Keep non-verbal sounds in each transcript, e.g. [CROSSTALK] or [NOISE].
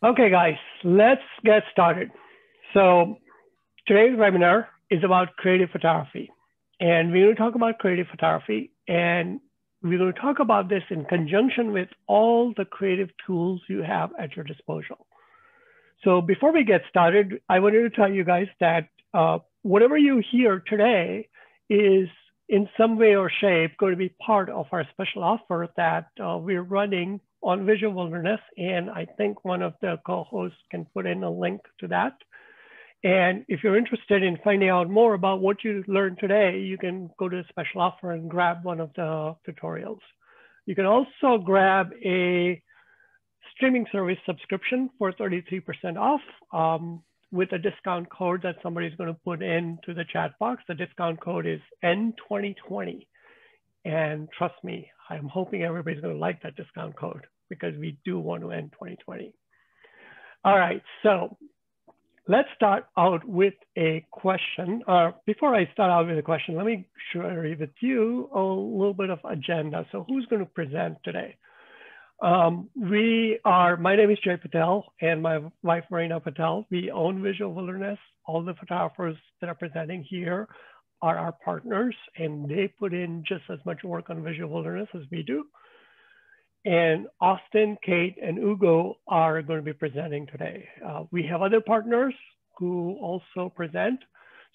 Okay, guys, let's get started. So today's webinar is about creative photography. And we're going to talk about creative photography. And we're going to talk about this in conjunction with all the creative tools you have at your disposal. So before we get started, I wanted to tell you guys that uh, whatever you hear today is in some way or shape going to be part of our special offer that uh, we're running on Visual Wilderness. And I think one of the co-hosts can put in a link to that. And if you're interested in finding out more about what you learned today, you can go to the special offer and grab one of the tutorials. You can also grab a streaming service subscription for 33% off um, with a discount code that somebody's going to put into the chat box. The discount code is N2020. And trust me, I'm hoping everybody's going to like that discount code because we do want to end 2020. All right, so let's start out with a question. Uh, before I start out with a question, let me share with you a little bit of agenda. So who's going to present today? Um, we are, my name is Jay Patel and my wife Varina Patel. We own Visual Wilderness. All the photographers that are presenting here are our partners and they put in just as much work on Visual Wilderness as we do. And Austin, Kate, and Ugo are going to be presenting today. Uh, we have other partners who also present.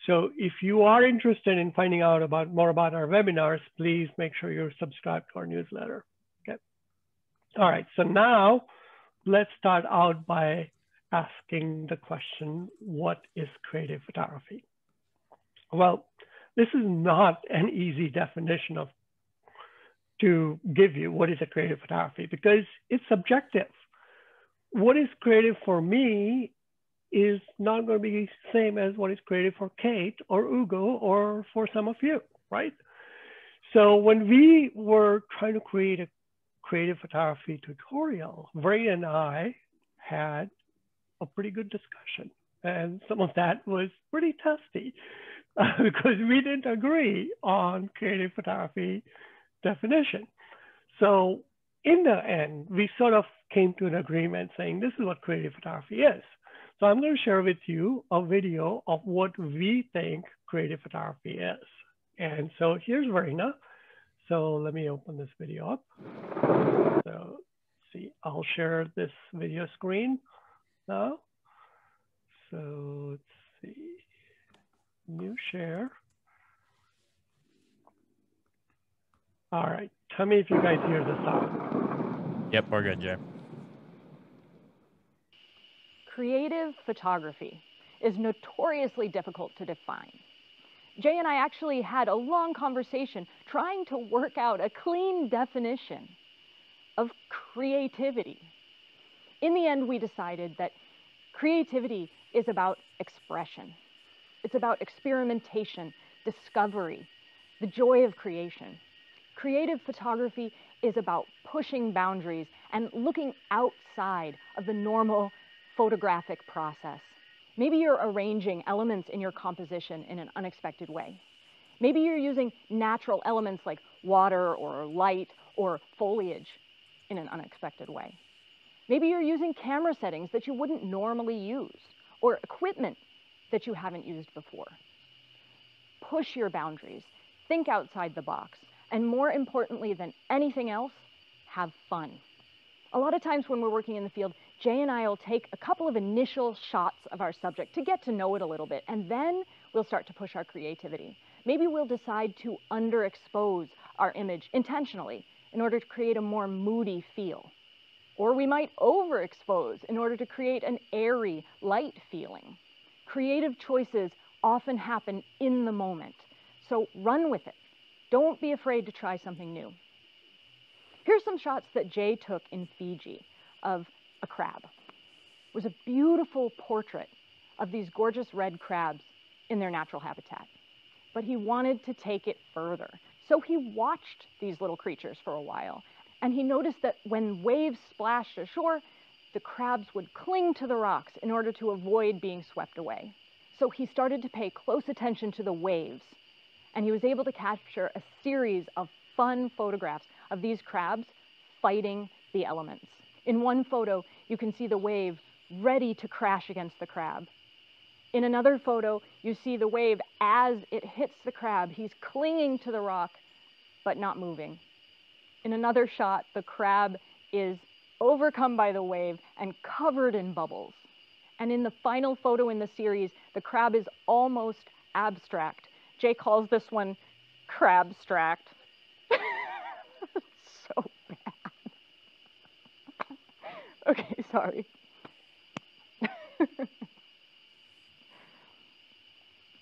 So if you are interested in finding out about more about our webinars, please make sure you're subscribed to our newsletter. Okay. All right, so now let's start out by asking the question, what is creative photography? Well, this is not an easy definition of to give you what is a creative photography because it's subjective. What is creative for me is not going to be the same as what is creative for Kate or Ugo or for some of you, right? So when we were trying to create a creative photography tutorial, Ray and I had a pretty good discussion. And some of that was pretty testy [LAUGHS] because we didn't agree on creative photography definition. So in the end, we sort of came to an agreement saying this is what creative photography is. So I'm going to share with you a video of what we think creative photography is. And so here's Varina. So let me open this video up. So see, I'll share this video screen now. So see, new share. All right. Tell me if you guys hear the sound. Yep, we're good, Jay. Creative photography is notoriously difficult to define. Jay and I actually had a long conversation trying to work out a clean definition of creativity. In the end, we decided that creativity is about expression. It's about experimentation, discovery, the joy of creation. Creative photography is about pushing boundaries and looking outside of the normal photographic process. Maybe you're arranging elements in your composition in an unexpected way. Maybe you're using natural elements like water or light or foliage in an unexpected way. Maybe you're using camera settings that you wouldn't normally use or equipment that you haven't used before. Push your boundaries. Think outside the box and more importantly than anything else, have fun. A lot of times when we're working in the field, Jay and I will take a couple of initial shots of our subject to get to know it a little bit, and then we'll start to push our creativity. Maybe we'll decide to underexpose our image intentionally in order to create a more moody feel. Or we might overexpose in order to create an airy, light feeling. Creative choices often happen in the moment, so run with it. Don't be afraid to try something new. Here's some shots that Jay took in Fiji of a crab. It was a beautiful portrait of these gorgeous red crabs in their natural habitat. But he wanted to take it further. So he watched these little creatures for a while, and he noticed that when waves splashed ashore, the crabs would cling to the rocks in order to avoid being swept away. So he started to pay close attention to the waves and he was able to capture a series of fun photographs of these crabs fighting the elements. In one photo, you can see the wave ready to crash against the crab. In another photo, you see the wave as it hits the crab. He's clinging to the rock, but not moving. In another shot, the crab is overcome by the wave and covered in bubbles. And in the final photo in the series, the crab is almost abstract. Jay calls this one crabstract. [LAUGHS] so bad. [LAUGHS] okay, sorry. [LAUGHS]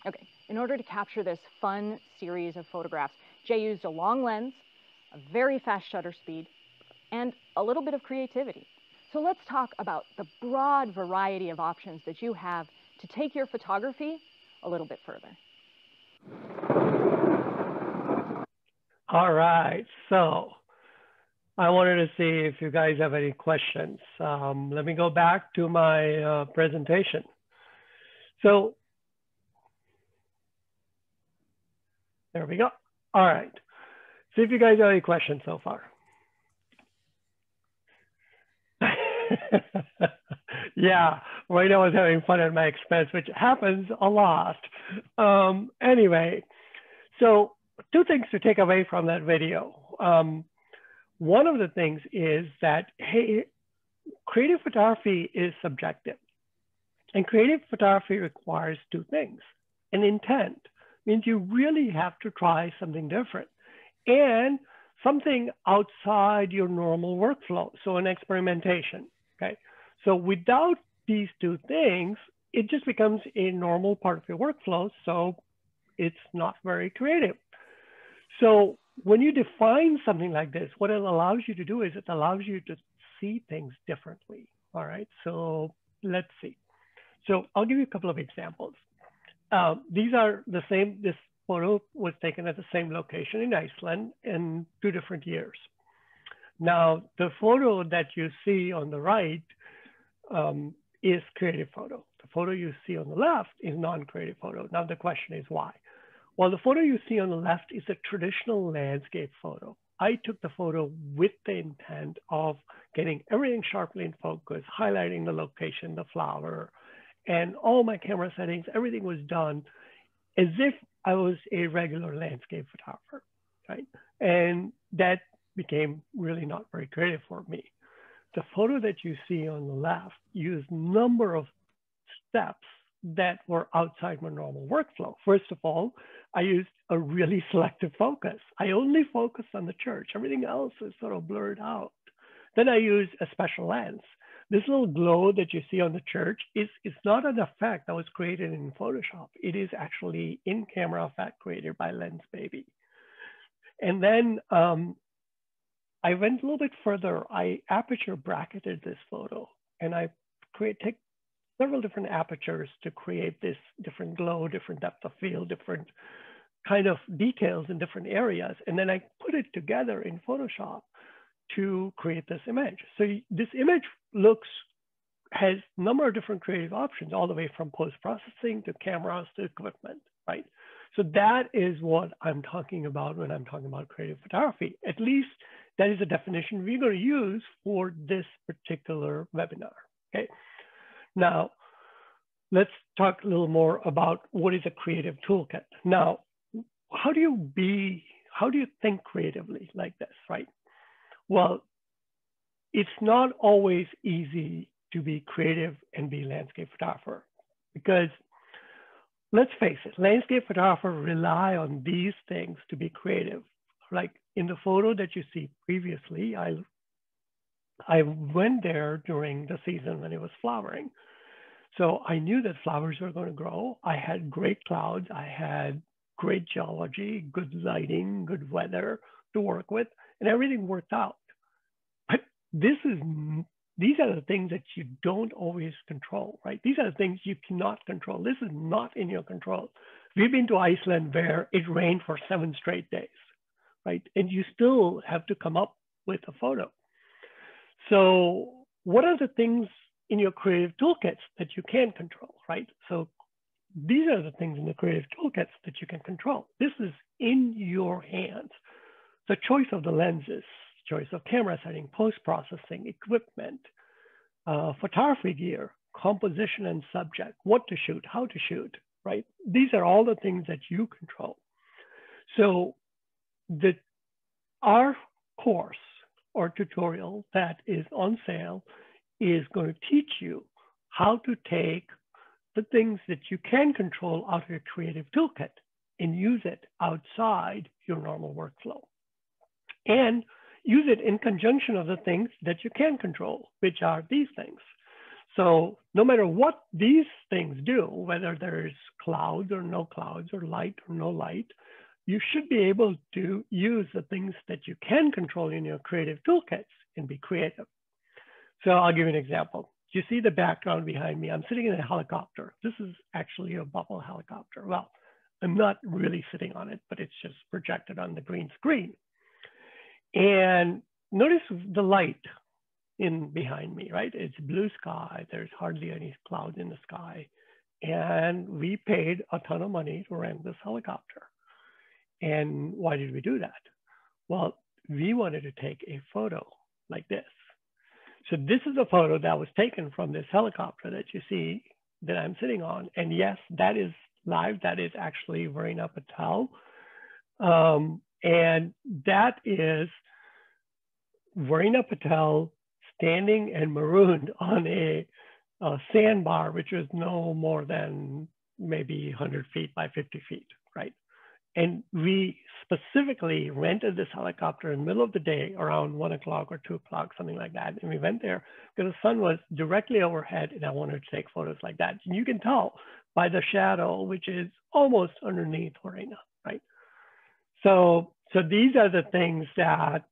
okay, in order to capture this fun series of photographs, Jay used a long lens, a very fast shutter speed, and a little bit of creativity. So let's talk about the broad variety of options that you have to take your photography a little bit further. All right, so I wanted to see if you guys have any questions. Um, let me go back to my uh, presentation. So there we go. All right, see if you guys have any questions so far. [LAUGHS] yeah, right now I was having fun at my expense, which happens a lot. Um, anyway, so two things to take away from that video. Um, one of the things is that, hey, creative photography is subjective. And creative photography requires two things. An intent means you really have to try something different and something outside your normal workflow. So an experimentation, okay? So without these two things, it just becomes a normal part of your workflow. So it's not very creative. So when you define something like this, what it allows you to do is it allows you to see things differently. All right, so let's see. So I'll give you a couple of examples. Uh, these are the same, this photo was taken at the same location in Iceland in two different years. Now, the photo that you see on the right um, is creative photo. The photo you see on the left is non-creative photo. Now the question is why? Well, the photo you see on the left is a traditional landscape photo. I took the photo with the intent of getting everything sharply in focus, highlighting the location, the flower, and all my camera settings, everything was done as if I was a regular landscape photographer, right? And that became really not very creative for me. The photo that you see on the left used number of steps that were outside my normal workflow. First of all, I used a really [LAUGHS] selective focus. I only focused on the church. Everything else is sort of blurred out. Then I used a special lens. This little glow that you see on the church is, is not an effect that was created in Photoshop. It is actually in-camera effect created by Lensbaby. And then um, I went a little bit further. I aperture bracketed this photo and I create, take several different apertures to create this different glow, different depth of field, different kind of details in different areas. And then I put it together in Photoshop to create this image. So this image looks, has a number of different creative options, all the way from post-processing to cameras to equipment, right? So that is what I'm talking about when I'm talking about creative photography. At least that is a definition we're going to use for this particular webinar, okay? Now, let's talk a little more about what is a creative toolkit. Now, how do you be, how do you think creatively like this, right? Well, it's not always easy to be creative and be landscape photographer because let's face it, landscape photographers rely on these things to be creative. Like in the photo that you see previously, I I went there during the season when it was flowering. So I knew that flowers were going to grow. I had great clouds. I had great geology, good lighting, good weather to work with, and everything worked out. But this is these are the things that you don't always control, right? These are the things you cannot control. This is not in your control. We've been to Iceland where it rained for seven straight days, right? And you still have to come up with a photo. So what are the things in your creative toolkits that you can control, right? So these are the things in the creative toolkits that you can control. This is in your hands. The choice of the lenses, choice of camera setting, post-processing, equipment, uh, photography gear, composition and subject, what to shoot, how to shoot, right? These are all the things that you control. So the, our course or tutorial that is on sale is going to teach you how to take the things that you can control out of your creative toolkit and use it outside your normal workflow. And use it in conjunction of the things that you can control, which are these things. So no matter what these things do, whether there's clouds or no clouds or light or no light, you should be able to use the things that you can control in your creative toolkits and be creative. So I'll give you an example. You see the background behind me. I'm sitting in a helicopter. This is actually a bubble helicopter. Well, I'm not really sitting on it, but it's just projected on the green screen. And notice the light in behind me, right? It's blue sky. There's hardly any clouds in the sky. And we paid a ton of money to rent this helicopter. And why did we do that? Well, we wanted to take a photo like this. So this is a photo that was taken from this helicopter that you see that I'm sitting on. And yes, that is live. That is actually Varina Patel. Um, and that is Varina Patel standing and marooned on a, a sandbar, which is no more than maybe 100 feet by 50 feet, right? And we specifically rented this helicopter in the middle of the day around one o'clock or two o'clock, something like that. And we went there because the sun was directly overhead and I wanted to take photos like that. And you can tell by the shadow, which is almost underneath Varina, right? So, so these are the things that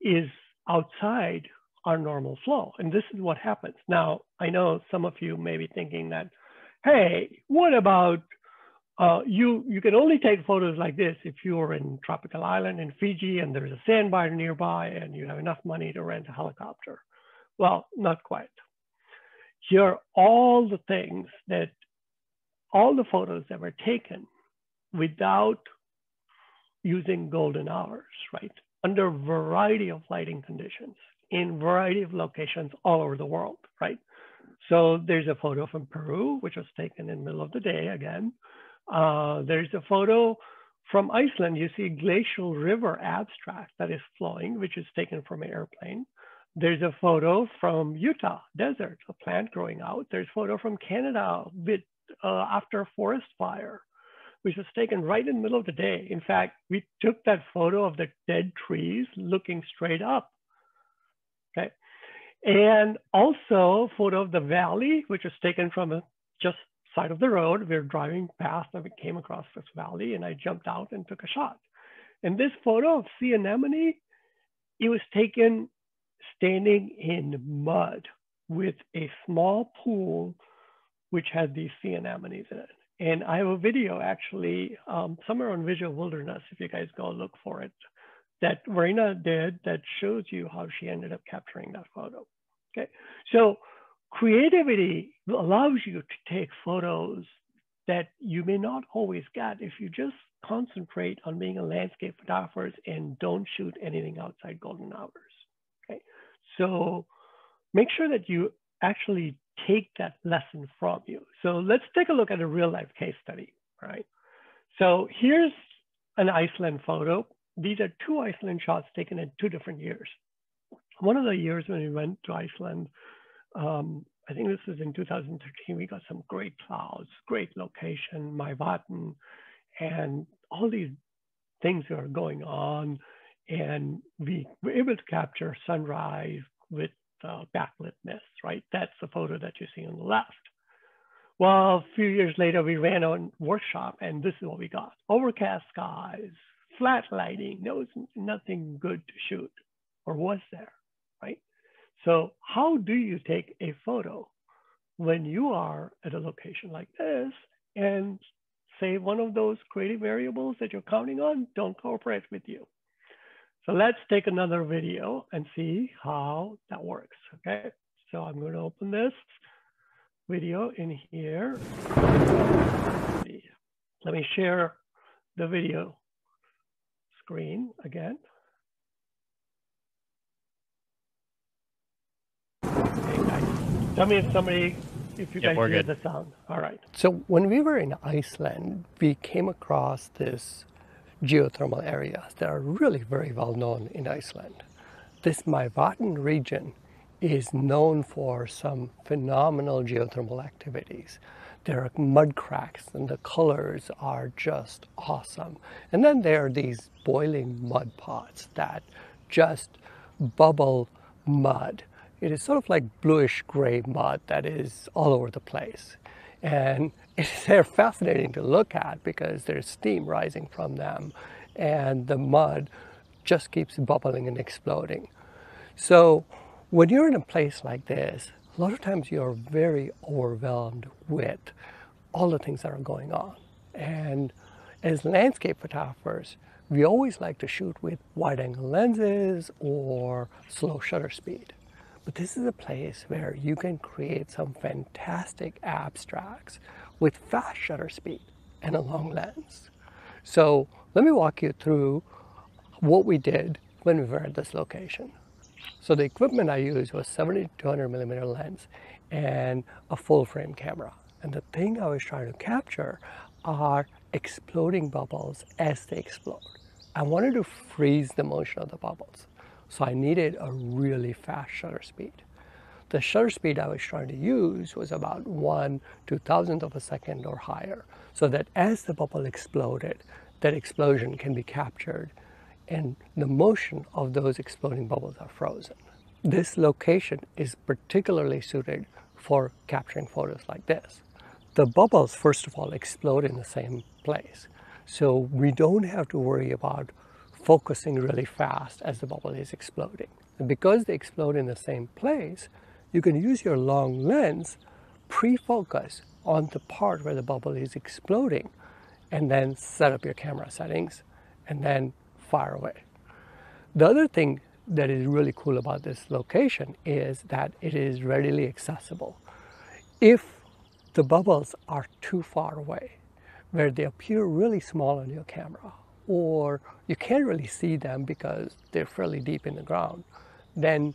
is outside our normal flow. And this is what happens. Now, I know some of you may be thinking that, hey, what about uh, you, you can only take photos like this if you're in tropical island in Fiji and there's a sandbar nearby and you have enough money to rent a helicopter. Well, not quite. Here are all the things that, all the photos that were taken without using golden hours, right? Under a variety of lighting conditions in variety of locations all over the world, right? So there's a photo from Peru, which was taken in the middle of the day again. Uh, there's a photo from Iceland. You see glacial river abstract that is flowing, which is taken from an airplane. There's a photo from Utah desert, a plant growing out. There's photo from Canada with uh, after a forest fire which was taken right in the middle of the day. In fact, we took that photo of the dead trees looking straight up. Okay. And also photo of the valley, which was taken from a just side of the road. We were driving past and we came across this valley and I jumped out and took a shot. And this photo of sea anemone, it was taken standing in mud with a small pool which had these sea anemones in it. And I have a video actually um, somewhere on Visual Wilderness, if you guys go look for it, that Varina did that shows you how she ended up capturing that photo. Okay, so creativity allows you to take photos that you may not always get if you just concentrate on being a landscape photographer and don't shoot anything outside golden hours. Okay, so make sure that you actually take that lesson from you. So let's take a look at a real life case study, right? So here's an Iceland photo. These are two Iceland shots taken in two different years. One of the years when we went to Iceland, um, I think this was in 2013, we got some great clouds, great location, Mývatn, and all these things are going on. And we were able to capture sunrise with uh, backlit mist, right? That's the photo that you see on the left. Well, a few years later, we ran a workshop and this is what we got. Overcast skies, flat lighting, there was nothing good to shoot, or was there, right? So how do you take a photo when you are at a location like this and say one of those creative variables that you're counting on don't cooperate with you? So let's take another video and see how that works, okay? So I'm going to open this video in here. Let me share the video screen again. Tell me if somebody if you Yep, guys we're hear good. the sound. All right. So when we were in Iceland, we came across this geothermal areas that are really very well known in Iceland. This Mývatn region is known for some phenomenal geothermal activities. There are mud cracks and the colors are just awesome. And then there are these boiling mud pots that just bubble mud. It is sort of like bluish gray mud that is all over the place. And [LAUGHS] they're fascinating to look at because there's steam rising from them and the mud just keeps bubbling and exploding. So when you're in a place like this, a lot of times you're very overwhelmed with all the things that are going on. And as landscape photographers, we always like to shoot with wide angle lenses or slow shutter speed. But this is a place where you can create some fantastic abstracts with fast shutter speed and a long lens. So let me walk you through what we did when we were at this location. So the equipment I used was 70 to 200 millimeter lens and a full frame camera. And the thing I was trying to capture are exploding bubbles as they explode. I wanted to freeze the motion of the bubbles. So I needed a really fast shutter speed. The shutter speed I was trying to use was about one two thousandth of a second or higher, so that as the bubble exploded, that explosion can be captured and the motion of those exploding bubbles are frozen. This location is particularly suited for capturing photos like this. The bubbles, first of all, explode in the same place. So we don't have to worry about focusing really fast as the bubble is exploding. And because they explode in the same place, you can use your long lens, pre-focus on the part where the bubble is exploding, and then set up your camera settings, and then fire away. The other thing that is really cool about this location is that it is readily accessible. If the bubbles are too far away, where they appear really small on your camera, or you can't really see them because they're fairly deep in the ground, then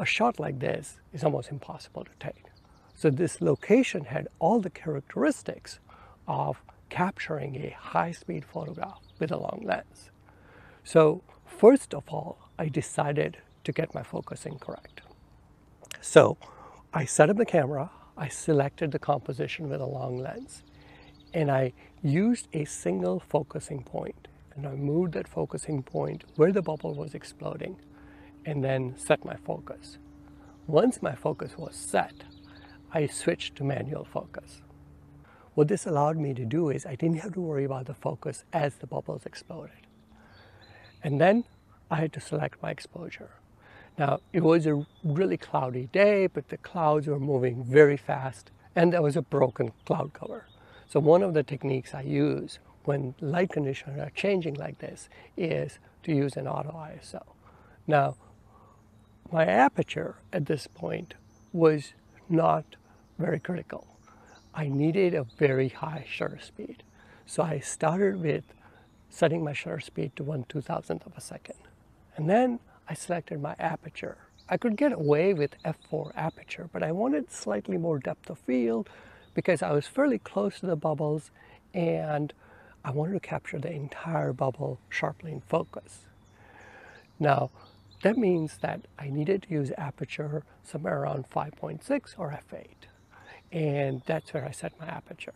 a shot like this is almost impossible to take. So this location had all the characteristics of capturing a high-speed photograph with a long lens. So first of all, I decided to get my focusing correct. So I set up the camera, I selected the composition with a long lens, and I used a single focusing point and I moved that focusing point where the bubble was exploding and then set my focus. Once my focus was set, I switched to manual focus. What this allowed me to do is I didn't have to worry about the focus as the bubbles exploded. And then I had to select my exposure. Now, it was a really cloudy day, but the clouds were moving very fast and there was a broken cloud cover. So one of the techniques I use when light conditions are changing like this is to use an auto ISO. Now, my aperture at this point was not very critical. I needed a very high shutter speed. So I started with setting my shutter speed to one two thousandth of a second. And then I selected my aperture. I could get away with f4 aperture, but I wanted slightly more depth of field because I was fairly close to the bubbles and I wanted to capture the entire bubble sharply in focus. Now, that means that I needed to use aperture somewhere around 5.6 or f8. And that's where I set my aperture.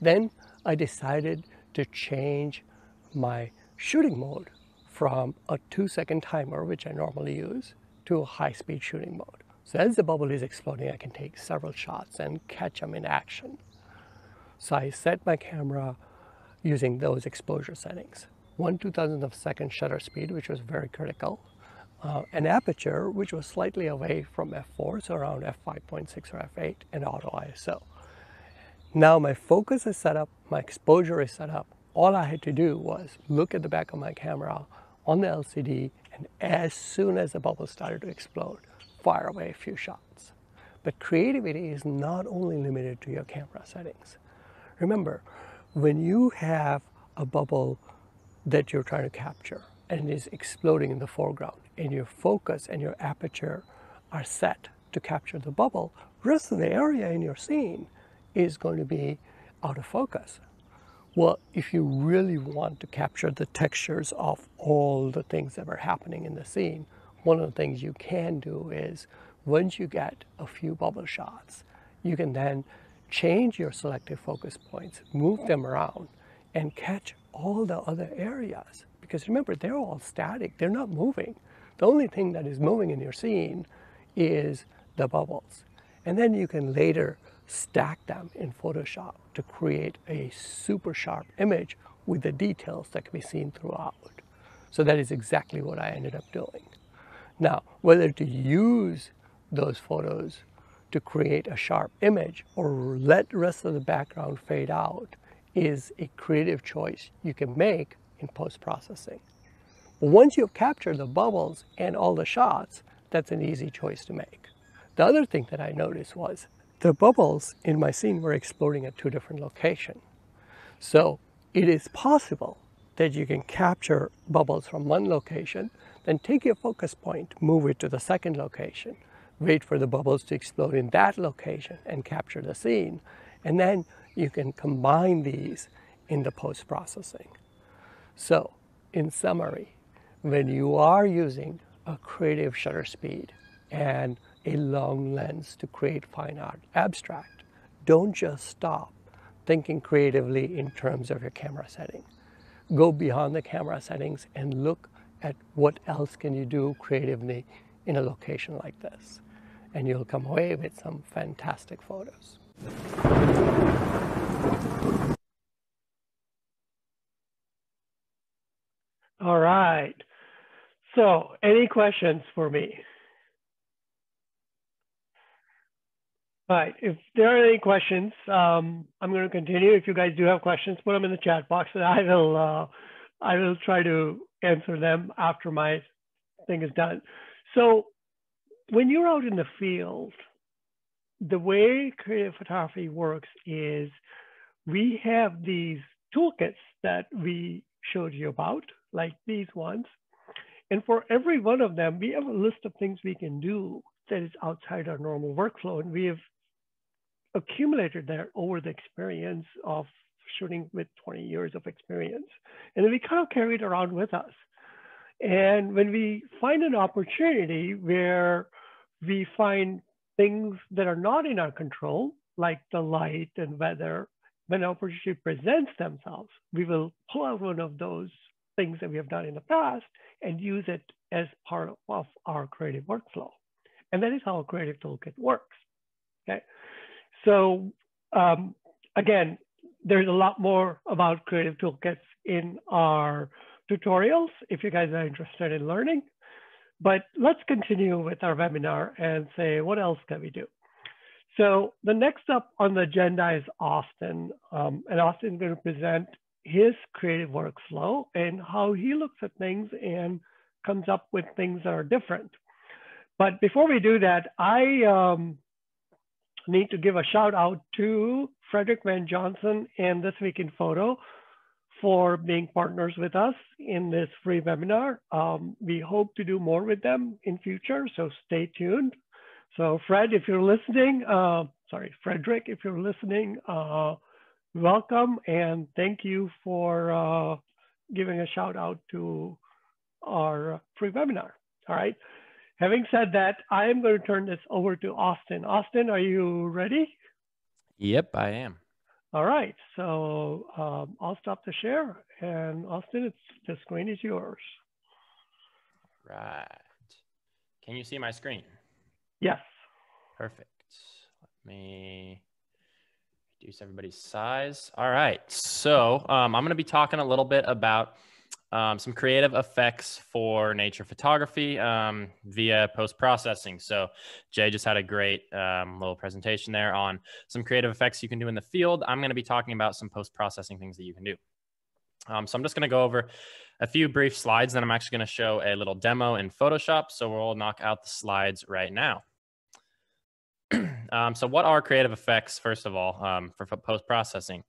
Then I decided to change my shooting mode from a two second timer, which I normally use, to a high speed shooting mode. So as the bubble is exploding, I can take several shots and catch them in action. So I set my camera using those exposure settings. One two thousandth of a second shutter speed, which was very critical. Uh, an aperture, which was slightly away from f4, so around f5.6 or f8, and auto ISO. Now my focus is set up, my exposure is set up. All I had to do was look at the back of my camera on the LCD, and as soon as the bubble started to explode, fire away a few shots. But creativity is not only limited to your camera settings. Remember, when you have a bubble that you're trying to capture and it is exploding in the foreground and your focus and your aperture are set to capture the bubble, rest of the area in your scene is going to be out of focus. Well, if you really want to capture the textures of all the things that are happening in the scene, one of the things you can do is once you get a few bubble shots, you can then change your selective focus points, move them around, and catch all the other areas. Because remember, they're all static, they're not moving. The only thing that is moving in your scene is the bubbles. And then you can later stack them in Photoshop to create a super sharp image with the details that can be seen throughout. So that is exactly what I ended up doing. Now, whether to use those photos to create a sharp image or let the rest of the background fade out is a creative choice you can make in post-processing. Once you've captured the bubbles and all the shots, that's an easy choice to make. The other thing that I noticed was the bubbles in my scene were exploding at two different locations. So it is possible that you can capture bubbles from one location, then take your focus point, move it to the second location, wait for the bubbles to explode in that location and capture the scene. And then you can combine these in the post-processing. So in summary, when you are using a creative shutter speed and a long lens to create fine art abstract, don't just stop thinking creatively in terms of your camera setting. Go beyond the camera settings and look at what else can you do creatively in a location like this and you'll come away with some fantastic photos. All right. So, any questions for me? All right. If there are any questions, um, I'm going to continue. If you guys do have questions, put them in the chat box, and I will. Uh, I will try to answer them after my thing is done. So, when you're out in the field, the way creative photography works is we have these toolkits that we showed you about, like these ones. And for every one of them, we have a list of things we can do that is outside our normal workflow. And we have accumulated that over the experience of shooting with 20 years of experience. And then we kind of carry it around with us. And when we find an opportunity where we find things that are not in our control, like the light and weather, when opportunity presents themselves, we will pull out one of those things that we have done in the past and use it as part of our creative workflow. And that is how a creative toolkit works. Okay. So um, again, there's a lot more about creative toolkits in our tutorials if you guys are interested in learning. But let's continue with our webinar and say, what else can we do? So the next up on the agenda is Austin. Um, and Austin is going to present his creative workflow and how he looks at things and comes up with things that are different. But before we do that, I um, need to give a shout out to Frederick Van Johnson and This Week in Photo for being partners with us in this free webinar. Um, we hope to do more with them in future, so stay tuned. So Fred, if you're listening, uh, sorry, Frederick, if you're listening, uh, welcome and thank you for uh, giving a shout out to our free webinar. All right. Having said that, I am going to turn this over to Austin. Austin, are you ready? Yep, I am. All right, so um, I'll stop the share. And Austin, it's, the screen is yours. Right. Can you see my screen? Yes. Perfect. Let me reduce everybody's size. All right. So um, I'm going to be talking a little bit about um, some creative effects for nature photography um, via post processing. So, Jay just had a great um, little presentation there on some creative effects you can do in the field. I'm going to be talking about some post processing things that you can do. Um, so, I'm just going to go over a few brief slides, then I'm actually going to show a little demo in Photoshop. So, we'll knock out the slides right now. Um, so, what are creative effects, first of all, um, for post processing?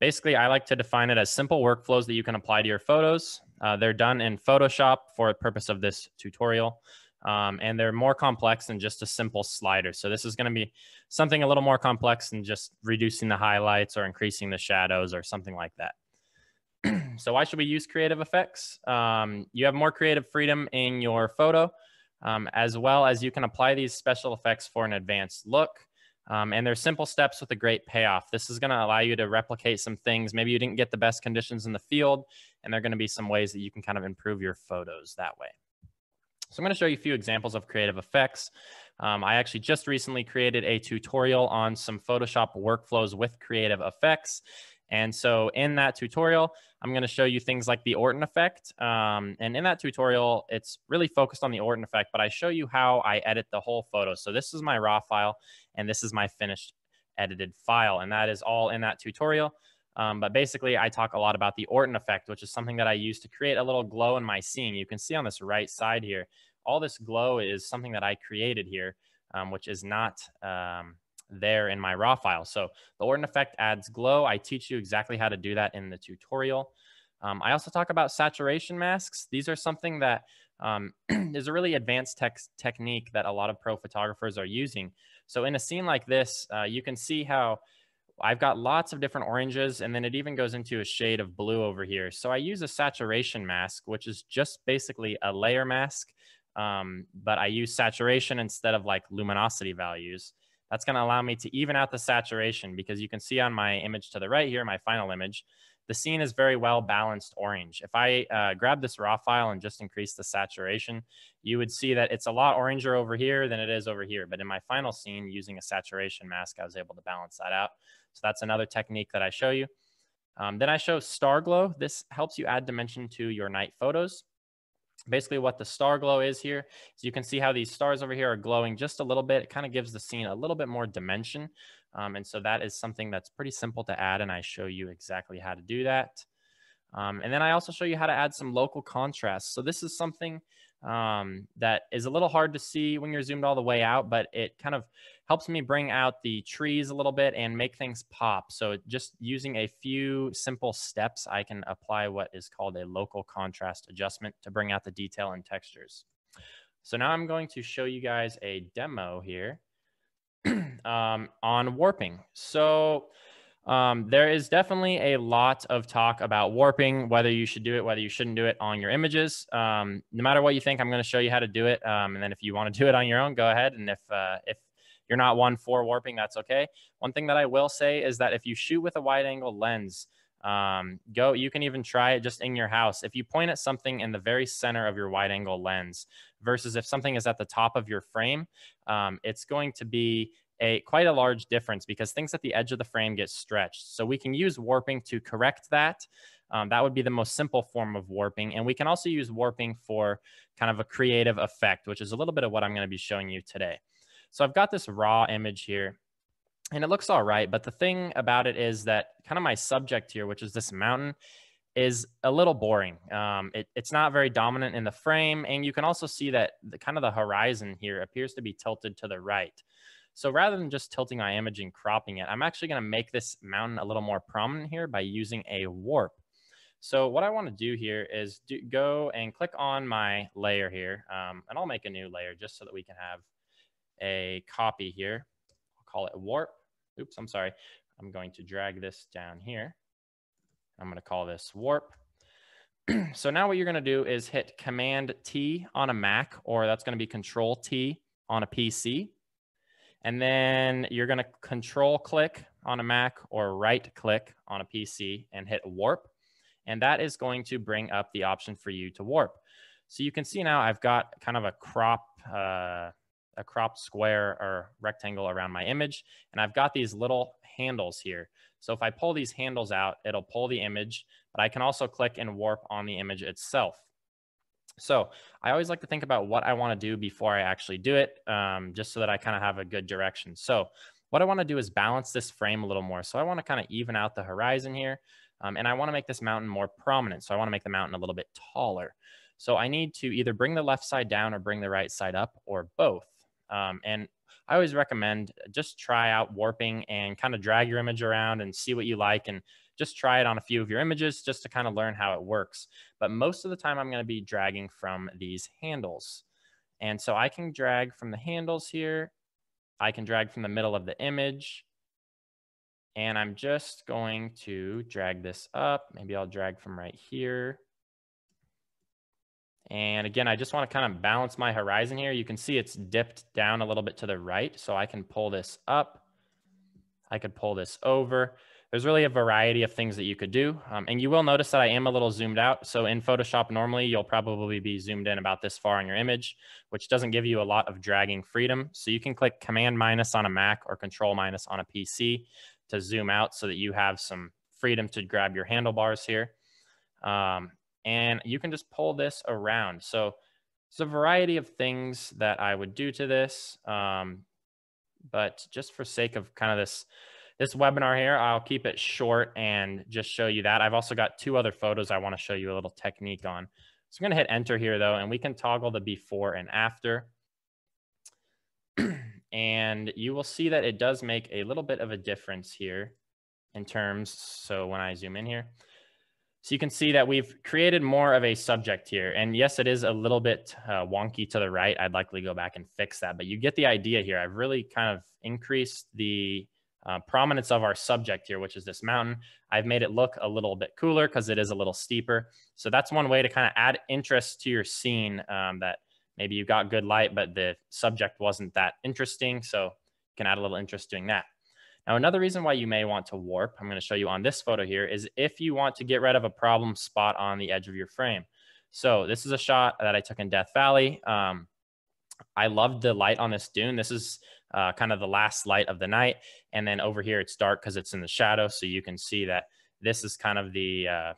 Basically, I like to define it as simple workflows that you can apply to your photos. Uh, they're done in Photoshop for the purpose of this tutorial. Um, and they're more complex than just a simple slider. So this is going to be something a little more complex than just reducing the highlights or increasing the shadows or something like that. [CLEARS THROAT] so why should we use creative effects? Um, you have more creative freedom in your photo, um, as well as you can apply these special effects for an advanced look. Um, and there's simple steps with a great payoff. This is going to allow you to replicate some things. Maybe you didn't get the best conditions in the field, and there are going to be some ways that you can kind of improve your photos that way. So I'm going to show you a few examples of creative effects. Um, I actually just recently created a tutorial on some Photoshop workflows with creative effects. And so in that tutorial, I'm going to show you things like the Orton effect. Um, and in that tutorial, it's really focused on the Orton effect, but I show you how I edit the whole photo. So this is my raw file, and this is my finished edited file. And that is all in that tutorial. Um, but basically, I talk a lot about the Orton effect, which is something that I use to create a little glow in my scene. You can see on this right side here, all this glow is something that I created here, um, which is not um, there in my raw file. So the Orton effect adds glow. I teach you exactly how to do that in the tutorial. Um, I also talk about saturation masks. These are something that um, [CLEARS THROAT] is a really advanced tech technique that a lot of pro photographers are using. So in a scene like this, uh, you can see how I've got lots of different oranges and then it even goes into a shade of blue over here. So I use a saturation mask, which is just basically a layer mask, um, but I use saturation instead of like luminosity values. That's going to allow me to even out the saturation because you can see on my image to the right here, my final image, the scene is very well balanced orange. If I uh, grab this raw file and just increase the saturation, you would see that it's a lot oranger over here than it is over here. But in my final scene using a saturation mask, I was able to balance that out. So that's another technique that I show you. Um, then I show star glow. This helps you add dimension to your night photos basically what the star glow is here is you can see how these stars over here are glowing just a little bit. It kind of gives the scene a little bit more dimension. Um, and so that is something that's pretty simple to add. And I show you exactly how to do that. Um, and then I also show you how to add some local contrast. So this is something um, that is a little hard to see when you're zoomed all the way out, but it kind of helps me bring out the trees a little bit and make things pop. So just using a few simple steps, I can apply what is called a local contrast adjustment to bring out the detail and textures. So now I'm going to show you guys a demo here [CLEARS THROAT] um, on warping. So um, there is definitely a lot of talk about warping, whether you should do it, whether you shouldn't do it on your images. Um, no matter what you think, I'm going to show you how to do it. Um, and then if you want to do it on your own, go ahead. And if, uh, if you're not one for warping, that's okay. One thing that I will say is that if you shoot with a wide angle lens, um, go, you can even try it just in your house. If you point at something in the very center of your wide angle lens versus if something is at the top of your frame, um, it's going to be a quite a large difference because things at the edge of the frame get stretched. So we can use warping to correct that. Um, that would be the most simple form of warping. And we can also use warping for kind of a creative effect, which is a little bit of what I'm going to be showing you today. So I've got this raw image here and it looks all right. But the thing about it is that kind of my subject here, which is this mountain, is a little boring. Um, it, it's not very dominant in the frame. And you can also see that the kind of the horizon here appears to be tilted to the right. So rather than just tilting my image and cropping it, I'm actually going to make this mountain a little more prominent here by using a warp. So what I want to do here is do, go and click on my layer here, um, and I'll make a new layer just so that we can have a copy here. I'll call it warp. Oops, I'm sorry. I'm going to drag this down here. I'm going to call this warp. [CLEARS THROAT] so now what you're going to do is hit Command T on a Mac, or that's going to be Control T on a PC. And then you're going to control click on a Mac or right click on a PC and hit warp. And that is going to bring up the option for you to warp. So you can see now I've got kind of a crop, uh, a cropped square or rectangle around my image. And I've got these little handles here. So if I pull these handles out, it'll pull the image, but I can also click and warp on the image itself. So I always like to think about what I want to do before I actually do it, um, just so that I kind of have a good direction. So what I want to do is balance this frame a little more. So I want to kind of even out the horizon here. Um, and I want to make this mountain more prominent. So I want to make the mountain a little bit taller. So I need to either bring the left side down or bring the right side up or both. Um, and I always recommend just try out warping and kind of drag your image around and see what you like. And just try it on a few of your images just to kind of learn how it works. But most of the time I'm going to be dragging from these handles. And so I can drag from the handles here. I can drag from the middle of the image. And I'm just going to drag this up. Maybe I'll drag from right here. And again, I just want to kind of balance my horizon here. You can see it's dipped down a little bit to the right. So I can pull this up. I could pull this over. There's really a variety of things that you could do. Um, and you will notice that I am a little zoomed out. So in Photoshop, normally you'll probably be zoomed in about this far on your image, which doesn't give you a lot of dragging freedom. So you can click Command minus on a Mac or Control minus on a PC to zoom out so that you have some freedom to grab your handlebars here. Um, and you can just pull this around. So there's a variety of things that I would do to this. Um, but just for sake of kind of this this webinar here, I'll keep it short and just show you that. I've also got two other photos I want to show you a little technique on. So I'm going to hit enter here though, and we can toggle the before and after. [CLEARS THROAT] and you will see that it does make a little bit of a difference here in terms. So when I zoom in here, so you can see that we've created more of a subject here. And yes, it is a little bit uh, wonky to the right. I'd likely go back and fix that, but you get the idea here. I've really kind of increased the uh, prominence of our subject here, which is this mountain. I've made it look a little bit cooler because it is a little steeper. So that's one way to kind of add interest to your scene um, that maybe you got good light, but the subject wasn't that interesting. So you can add a little interest doing that. Now, another reason why you may want to warp, I'm going to show you on this photo here, is if you want to get rid of a problem spot on the edge of your frame. So this is a shot that I took in Death Valley. Um, I loved the light on this dune. This is uh, kind of the last light of the night. And then over here, it's dark because it's in the shadow. So you can see that this is kind of the, uh,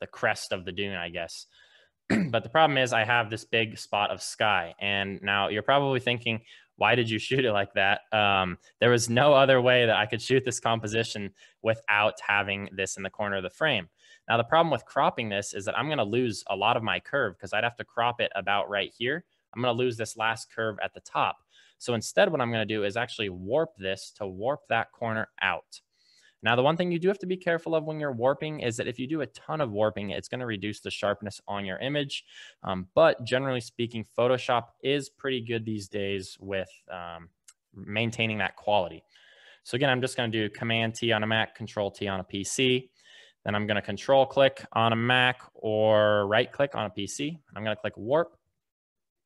the crest of the dune, I guess. [CLEARS THROAT] but the problem is I have this big spot of sky. And now you're probably thinking, why did you shoot it like that? Um, there was no other way that I could shoot this composition without having this in the corner of the frame. Now, the problem with cropping this is that I'm going to lose a lot of my curve because I'd have to crop it about right here. I'm going to lose this last curve at the top. So instead, what I'm going to do is actually warp this to warp that corner out. Now, the one thing you do have to be careful of when you're warping is that if you do a ton of warping, it's going to reduce the sharpness on your image. Um, but generally speaking, Photoshop is pretty good these days with um, maintaining that quality. So again, I'm just going to do Command T on a Mac, Control T on a PC. Then I'm going to Control click on a Mac or right click on a PC. I'm going to click Warp.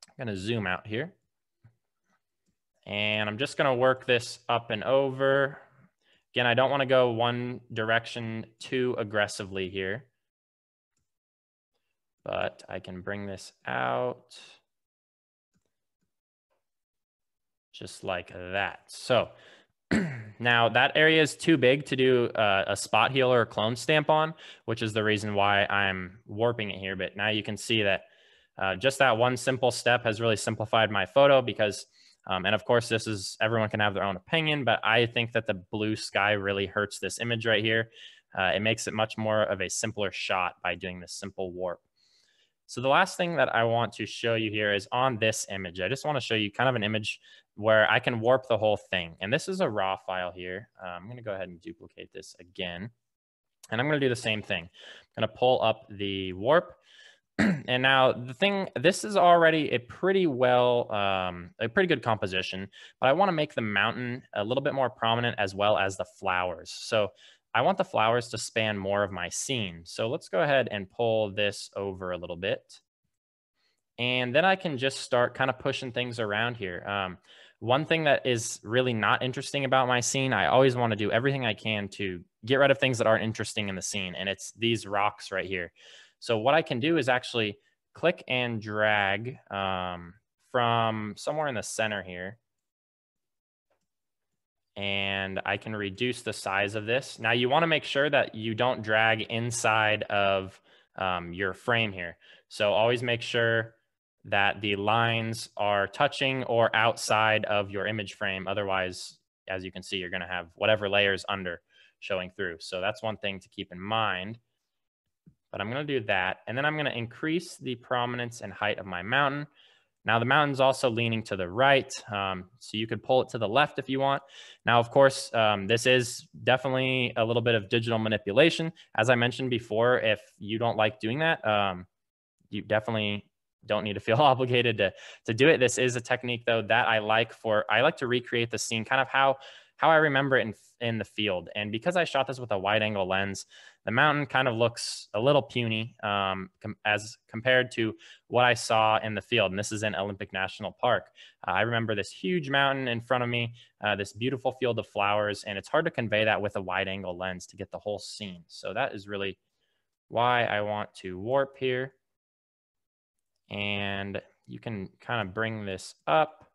I'm going to zoom out here. And I'm just going to work this up and over. Again, I don't want to go one direction too aggressively here, but I can bring this out just like that. So [CLEARS THROAT] now that area is too big to do uh, a spot heal or a clone stamp on, which is the reason why I'm warping it here. But now you can see that uh, just that one simple step has really simplified my photo because um, and of course, this is everyone can have their own opinion, but I think that the blue sky really hurts this image right here. Uh, it makes it much more of a simpler shot by doing this simple warp. So the last thing that I want to show you here is on this image. I just want to show you kind of an image where I can warp the whole thing. And this is a raw file here. Uh, I'm going to go ahead and duplicate this again. And I'm going to do the same thing. I'm going to pull up the warp [CLEARS THROAT] and now the thing, this is already a pretty well, um, a pretty good composition, but I want to make the mountain a little bit more prominent as well as the flowers. So I want the flowers to span more of my scene. So let's go ahead and pull this over a little bit. And then I can just start kind of pushing things around here. Um, one thing that is really not interesting about my scene, I always want to do everything I can to get rid of things that aren't interesting in the scene. And it's these rocks right here. So what I can do is actually click and drag um, from somewhere in the center here. And I can reduce the size of this. Now you wanna make sure that you don't drag inside of um, your frame here. So always make sure that the lines are touching or outside of your image frame. Otherwise, as you can see, you're gonna have whatever layers under showing through. So that's one thing to keep in mind but I'm going to do that. And then I'm going to increase the prominence and height of my mountain. Now the mountain's also leaning to the right, um, so you could pull it to the left if you want. Now, of course, um, this is definitely a little bit of digital manipulation. As I mentioned before, if you don't like doing that, um, you definitely don't need to feel [LAUGHS] obligated to to do it. This is a technique though that I like for I like to recreate the scene kind of how how I remember it in in the field. And because I shot this with a wide angle lens, the mountain kind of looks a little puny um, com- as compared to what I saw in the field. And this is in Olympic National Park. Uh, I remember this huge mountain in front of me, uh, this beautiful field of flowers, and it's hard to convey that with a wide angle lens to get the whole scene. So that is really why I want to warp here. And you can kind of bring this up.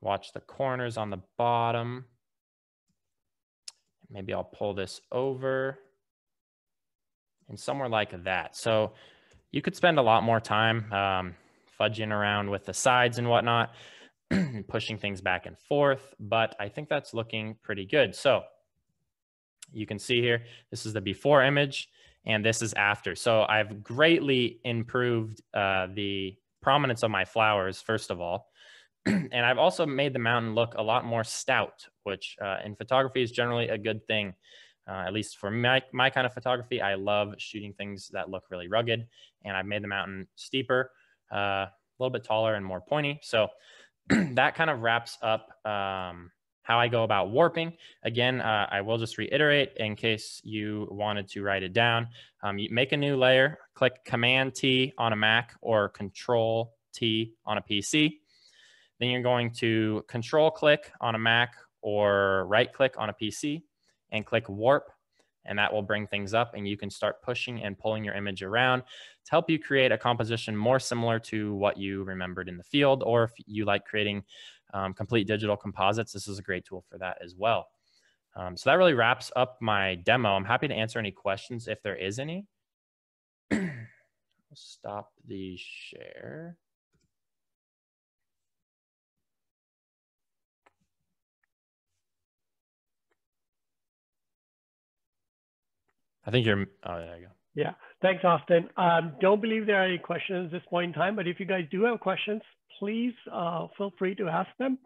Watch the corners on the bottom. Maybe I'll pull this over and somewhere like that. So you could spend a lot more time um, fudging around with the sides and whatnot, [CLEARS THROAT] pushing things back and forth, but I think that's looking pretty good. So you can see here, this is the before image and this is after. So I've greatly improved uh, the prominence of my flowers, first of all. [CLEARS THROAT] and I've also made the mountain look a lot more stout, which uh, in photography is generally a good thing. Uh, at least for my, my kind of photography, I love shooting things that look really rugged. And I've made the mountain steeper, uh, a little bit taller and more pointy. So [CLEARS THROAT] that kind of wraps up um, how I go about warping. Again, uh, I will just reiterate in case you wanted to write it down. Um, you make a new layer, click Command T on a Mac or Control T on a PC. Then you're going to Control click on a Mac or right click on a PC and click warp and that will bring things up and you can start pushing and pulling your image around to help you create a composition more similar to what you remembered in the field or if you like creating um, complete digital composites this is a great tool for that as well. Um, so that really wraps up my demo. I'm happy to answer any questions if there is any. [CLEARS THROAT] Stop the share I think you're, oh, there you go. Yeah, thanks, Austin. Um, don't believe there are any questions at this point in time, but if you guys do have questions, please uh, feel free to ask them.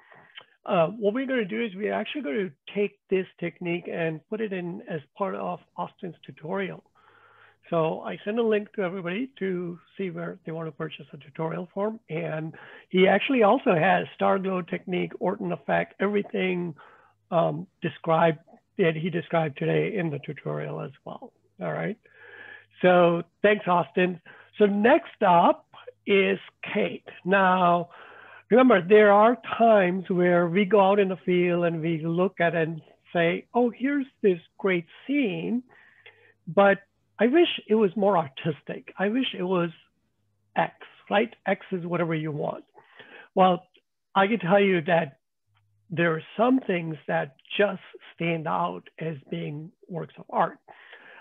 Uh, what we're going to do is we're actually going to take this technique and put it in as part of Austin's tutorial. So I send a link to everybody to see where they want to purchase a tutorial form. And he actually also has star glow technique, Orton effect, everything um, described that he described today in the tutorial as well. All right. So thanks, Austin. So next up is Kate. Now, remember, there are times where we go out in the field and we look at and say, oh, here's this great scene, but I wish it was more artistic. I wish it was X, right? X is whatever you want. Well, I can tell you that there are some things that just stand out as being works of art.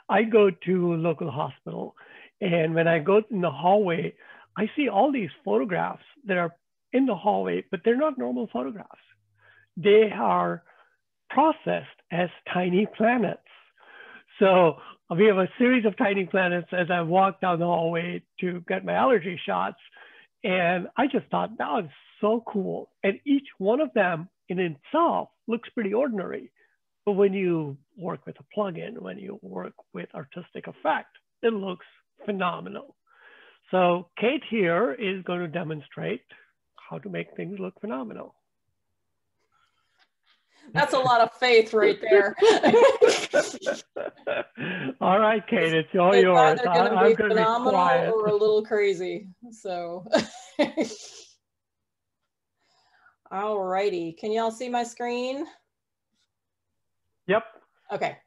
I go to a local hospital, and when I go in the hallway, I see all these photographs that are in the hallway, but they're not normal photographs. They are processed as tiny planets. So we have a series of tiny planets as I walk down the hallway to get my allergy shots. And I just thought that was so cool. And each one of them in itself looks pretty ordinary. But when you work with a plugin, when you work with artistic effect, it looks phenomenal. So Kate here is going to demonstrate how to make things look phenomenal. That's a lot of faith right there. [LAUGHS] all right, Kate, it's all it's yours. Either going to be phenomenal or a little crazy. So. [LAUGHS] All righty. Can y'all see my screen? Yep. Okay.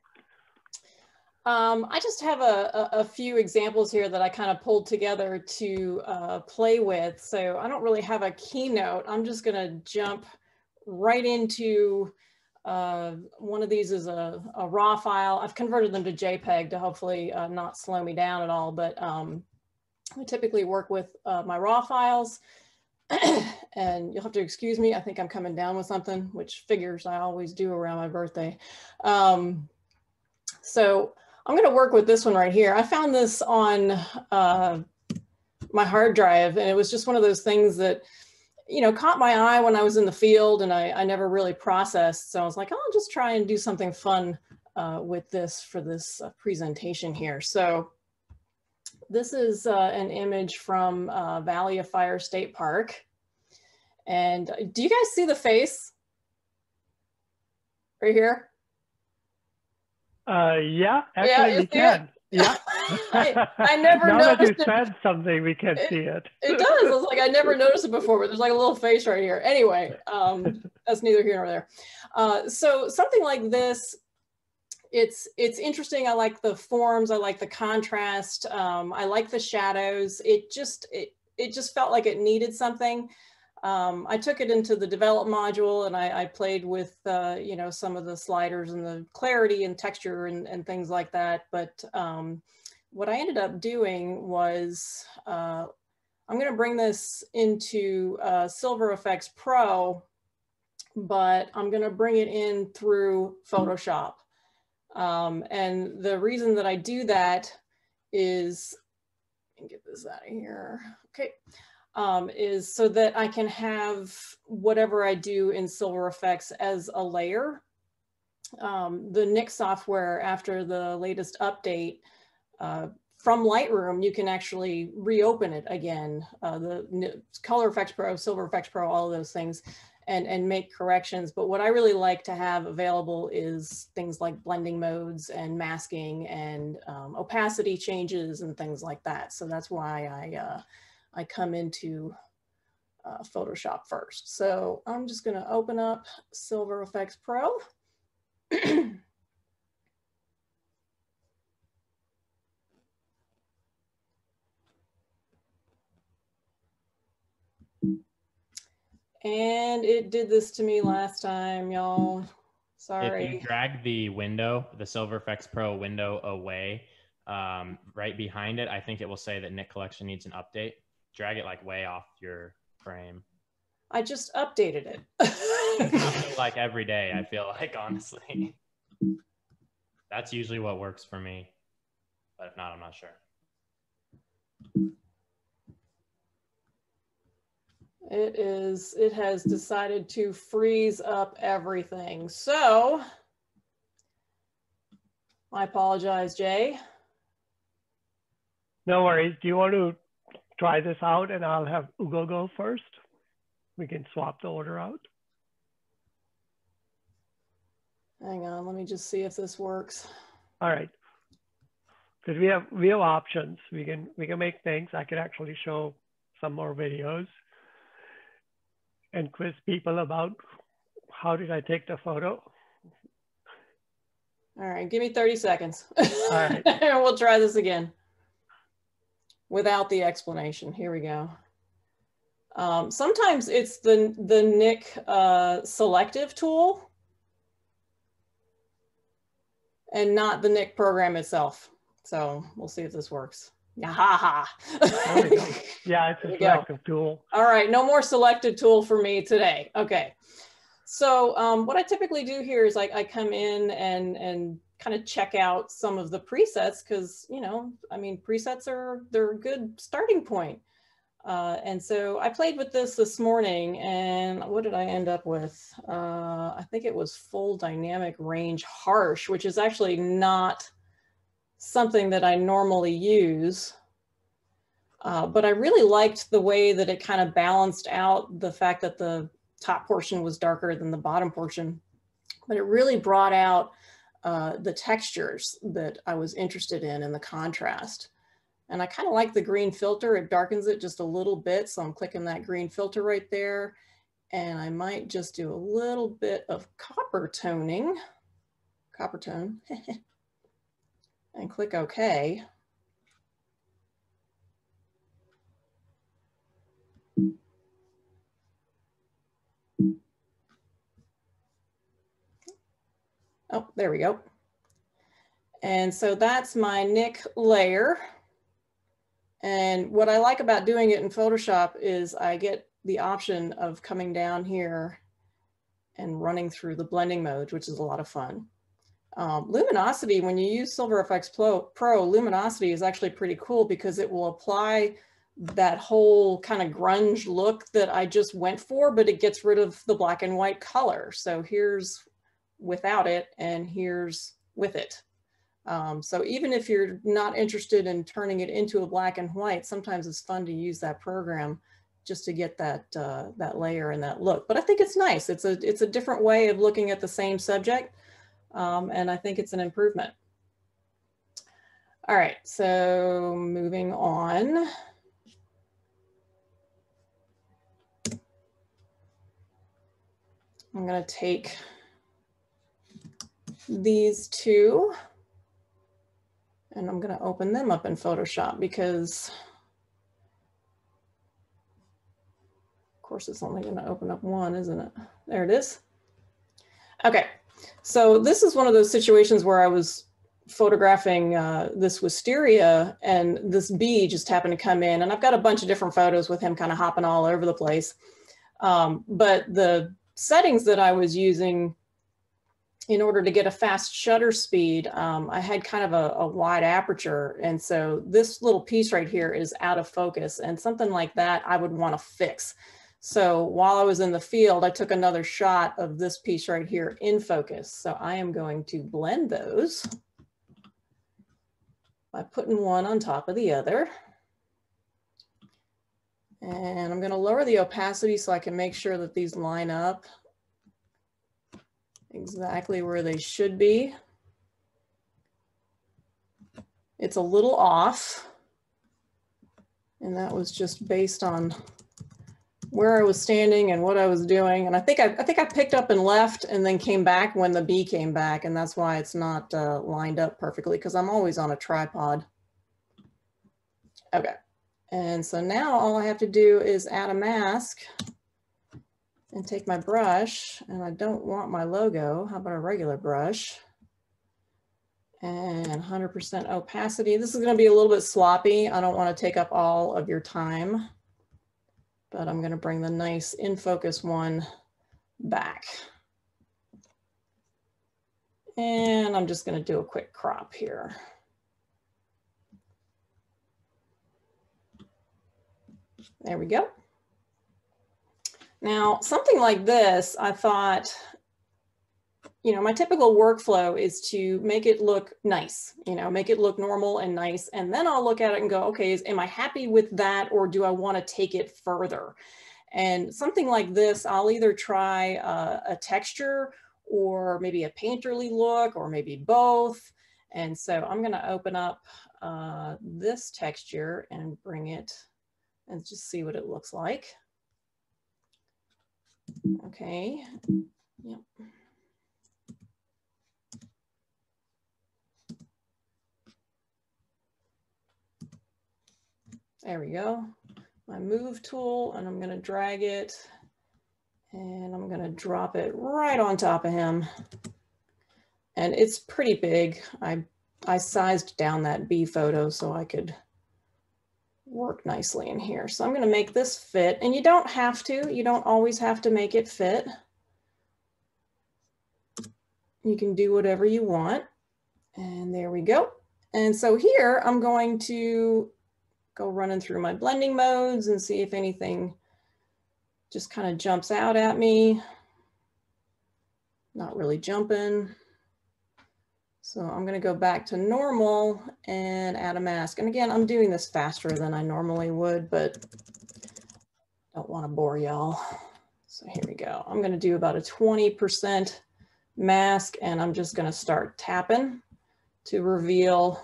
Um, I just have a, a, a, few examples here that I kind of pulled together to uh, play with. So I don't really have a keynote. I'm just going to jump right into uh, one of these is a, a, raw file. I've converted them to JPEG to hopefully uh, not slow me down at all, but um, I typically work with uh, my raw files. [CLEARS THROAT] and you'll have to excuse me. I think I'm coming down with something, which figures I always do around my birthday. Um, so I'm going to work with this one right here. I found this on uh, my hard drive, and it was just one of those things that, you know, caught my eye when I was in the field, and I, I never really processed. So I was like, oh, I'll just try and do something fun uh, with this for this uh, presentation here. So this is uh, an image from uh, Valley of Fire State Park. And uh, do you guys see the face? Right here? Uh, yeah, Yeah, actually you we can. Yeah. [LAUGHS] I, I never [LAUGHS] now that you noticed it. said something, we can It- see it. It does. It's like I never [LAUGHS] noticed it before, but there's like a little face right here. Anyway, um, that's neither here nor there. Uh, so something like this, it's it's interesting. I like the forms. I like the contrast. Um, I like the shadows. It just it it just felt like it needed something. Um, I took it into the develop module and I, I played with, uh, you know, some of the sliders and the clarity and texture and, and things like that. But um, what I ended up doing was uh, I'm going to bring this into uh, Silver Efex Pro, but I'm going to bring it in through Photoshop. Um, and the reason that I do that is, let me get this out of here. Okay. Um, is so that I can have whatever I do in Silver Efex as a layer. Um, the Nik software after the latest update uh, from Lightroom, you can actually reopen it again. Uh, the Color Efex Pro, Silver Efex Pro, all of those things, and, and make corrections. But what I really like to have available is things like blending modes and masking and um, opacity changes and things like that. So that's why I, uh, I come into uh, Photoshop first. So I'm just gonna open up Silver Efex Pro. [CLEARS THROAT] And it did this to me last time, y'all. Sorry. If you drag the window, the Silver Efex Pro window away, um, right behind it, I think it will say that Nik Collection needs an update. Drag it like way off your frame. I just updated it. [LAUGHS] [LAUGHS] Like every day, I feel like, honestly. That's usually what works for me. But if not, I'm not sure. It is, it has decided to freeze up everything. So I apologize, Jay. No worries. Do you want to try this out and I'll have Ugo go first? We can swap the order out. Hang on, let me just see if this works. All right. Because we have we have options. We can we can make things. I could actually show some more videos and quiz people about how did I take the photo. All right, give me 30 seconds. right. [LAUGHS] and we'll try this again without the explanation. Here we go. Um, sometimes it's the, the Nik uh, selective tool and not the Nik program itself. So we'll see if this works. Yeah, ha There we go. ha. [LAUGHS] Yeah, it's a selective tool. All right, no more selected tool for me today. Okay. So um, what I typically do here is like I come in and and kind of check out some of the presets because you know I mean presets are they're a good starting point. Uh, and so I played with this this morning and what did I end up with? Uh, I think it was full dynamic range harsh, which is actually not something that I normally use. Uh, but I really liked the way that it kind of balanced out the fact that the top portion was darker than the bottom portion. But it really brought out uh, the textures that I was interested in and the contrast. And I kind of like the green filter. It darkens it just a little bit. So I'm clicking that green filter right there. And I might just do a little bit of copper toning, copper tone, [LAUGHS] and click OK. Oh, there we go. And so that's my Nik layer. And what I like about doing it in Photoshop is I get the option of coming down here and running through the blending mode, which is a lot of fun. Um, luminosity, when you use Silver Efex Pro, Pro, luminosity is actually pretty cool because it will apply that whole kind of grunge look that I just went for, but it gets rid of the black and white color. So here's without it and here's with it. Um, so even if you're not interested in turning it into a black and white, sometimes it's fun to use that program just to get that uh, that layer and that look. But I think it's nice. It's a it's a different way of looking at the same subject, um, and I think it's an improvement. All right, so moving on. I'm going to take these two and I'm going to open them up in Photoshop because of course it's only going to open up one, isn't it? There it is. Okay, so this is one of those situations where I was photographing uh, this wisteria and this bee just happened to come in and I've got a bunch of different photos with him kind of hopping all over the place. Um, but the settings that I was using in order to get a fast shutter speed, um, I had kind of a, a, wide aperture. And so this little piece right here is out of focus and something like that I would want to fix. So while I was in the field, I took another shot of this piece right here in focus. So I am going to blend those by putting one on top of the other. And I'm going to lower the opacity so I can make sure that these line up exactly where they should be. It's a little off. And that was just based on where I was standing and what I was doing. And I think I, I think I picked up and left and then came back when the bee came back. And that's why it's not uh, lined up perfectly because I'm always on a tripod. Okay. And so now all I have to do is add a mask and take my brush and I don't want my logo. How about a regular brush? And 100% opacity. This is gonna be a little bit sloppy. I don't wanna take up all of your time, but I'm gonna bring the nice in focus one back. And I'm just gonna do a quick crop here. There we go. Now, something like this, I thought, you know, my typical workflow is to make it look nice, you know, make it look normal and nice. And then I'll look at it and go, okay, is, am I happy with that or do I want to take it further? And something like this, I'll either try a texture or maybe a painterly look or maybe both. And so I'm going to open up uh, this texture and bring it and just see what it looks like. Okay, yep. There we go. My move tool, and I'm gonna drag it, and I'm gonna drop it right on top of him. And it's pretty big. I, I sized down that bee photo so I could work nicely in here. So I'm going to make this fit and you don't have to, you don't always have to make it fit. You can do whatever you want. And there we go. And so here I'm going to go running through my blending modes and see if anything just kind of jumps out at me. Not really jumping. So I'm going to go back to normal and add a mask. And again, I'm doing this faster than I normally would, but don't want to bore y'all. So here we go. I'm going to do about a 20% mask and I'm just going to start tapping to reveal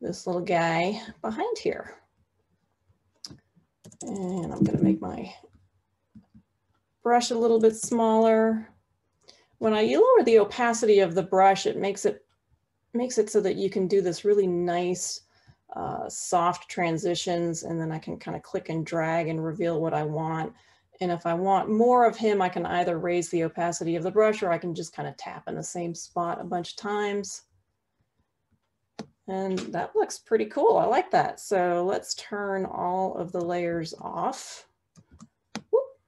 this little guy behind here. And I'm going to make my brush a little bit smaller. When I lower the opacity of the brush, it makes it makes it so that you can do this really nice uh, soft transitions and then I can kind of click and drag and reveal what I want. And if I want more of him, I can either raise the opacity of the brush or I can just kind of tap in the same spot a bunch of times. And that looks pretty cool. I like that. So let's turn all of the layers off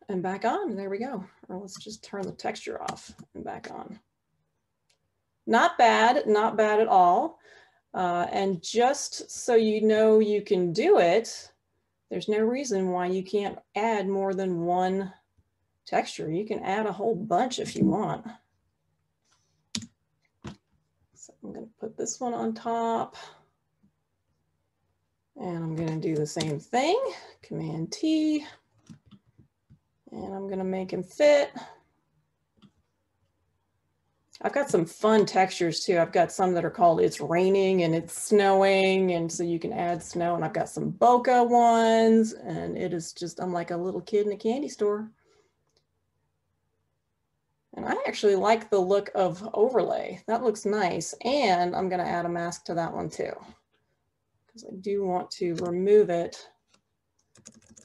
and back on. There we go. Or let's just turn the texture off and back on. Not bad, not bad at all. Uh, and just so you know you can do it, there's no reason why you can't add more than one texture. You can add a whole bunch if you want. I'm going to put this one on top. And I'm going to do the same thing, Command T. And I'm going to make him fit. I've got some fun textures too. I've got some that are called It's Raining and It's Snowing. And so you can add snow. And I've got some bokeh ones. And it is just, I'm like a little kid in a candy store. And I actually like the look of overlay. That looks nice. And I'm going to add a mask to that one too because I do want to remove it.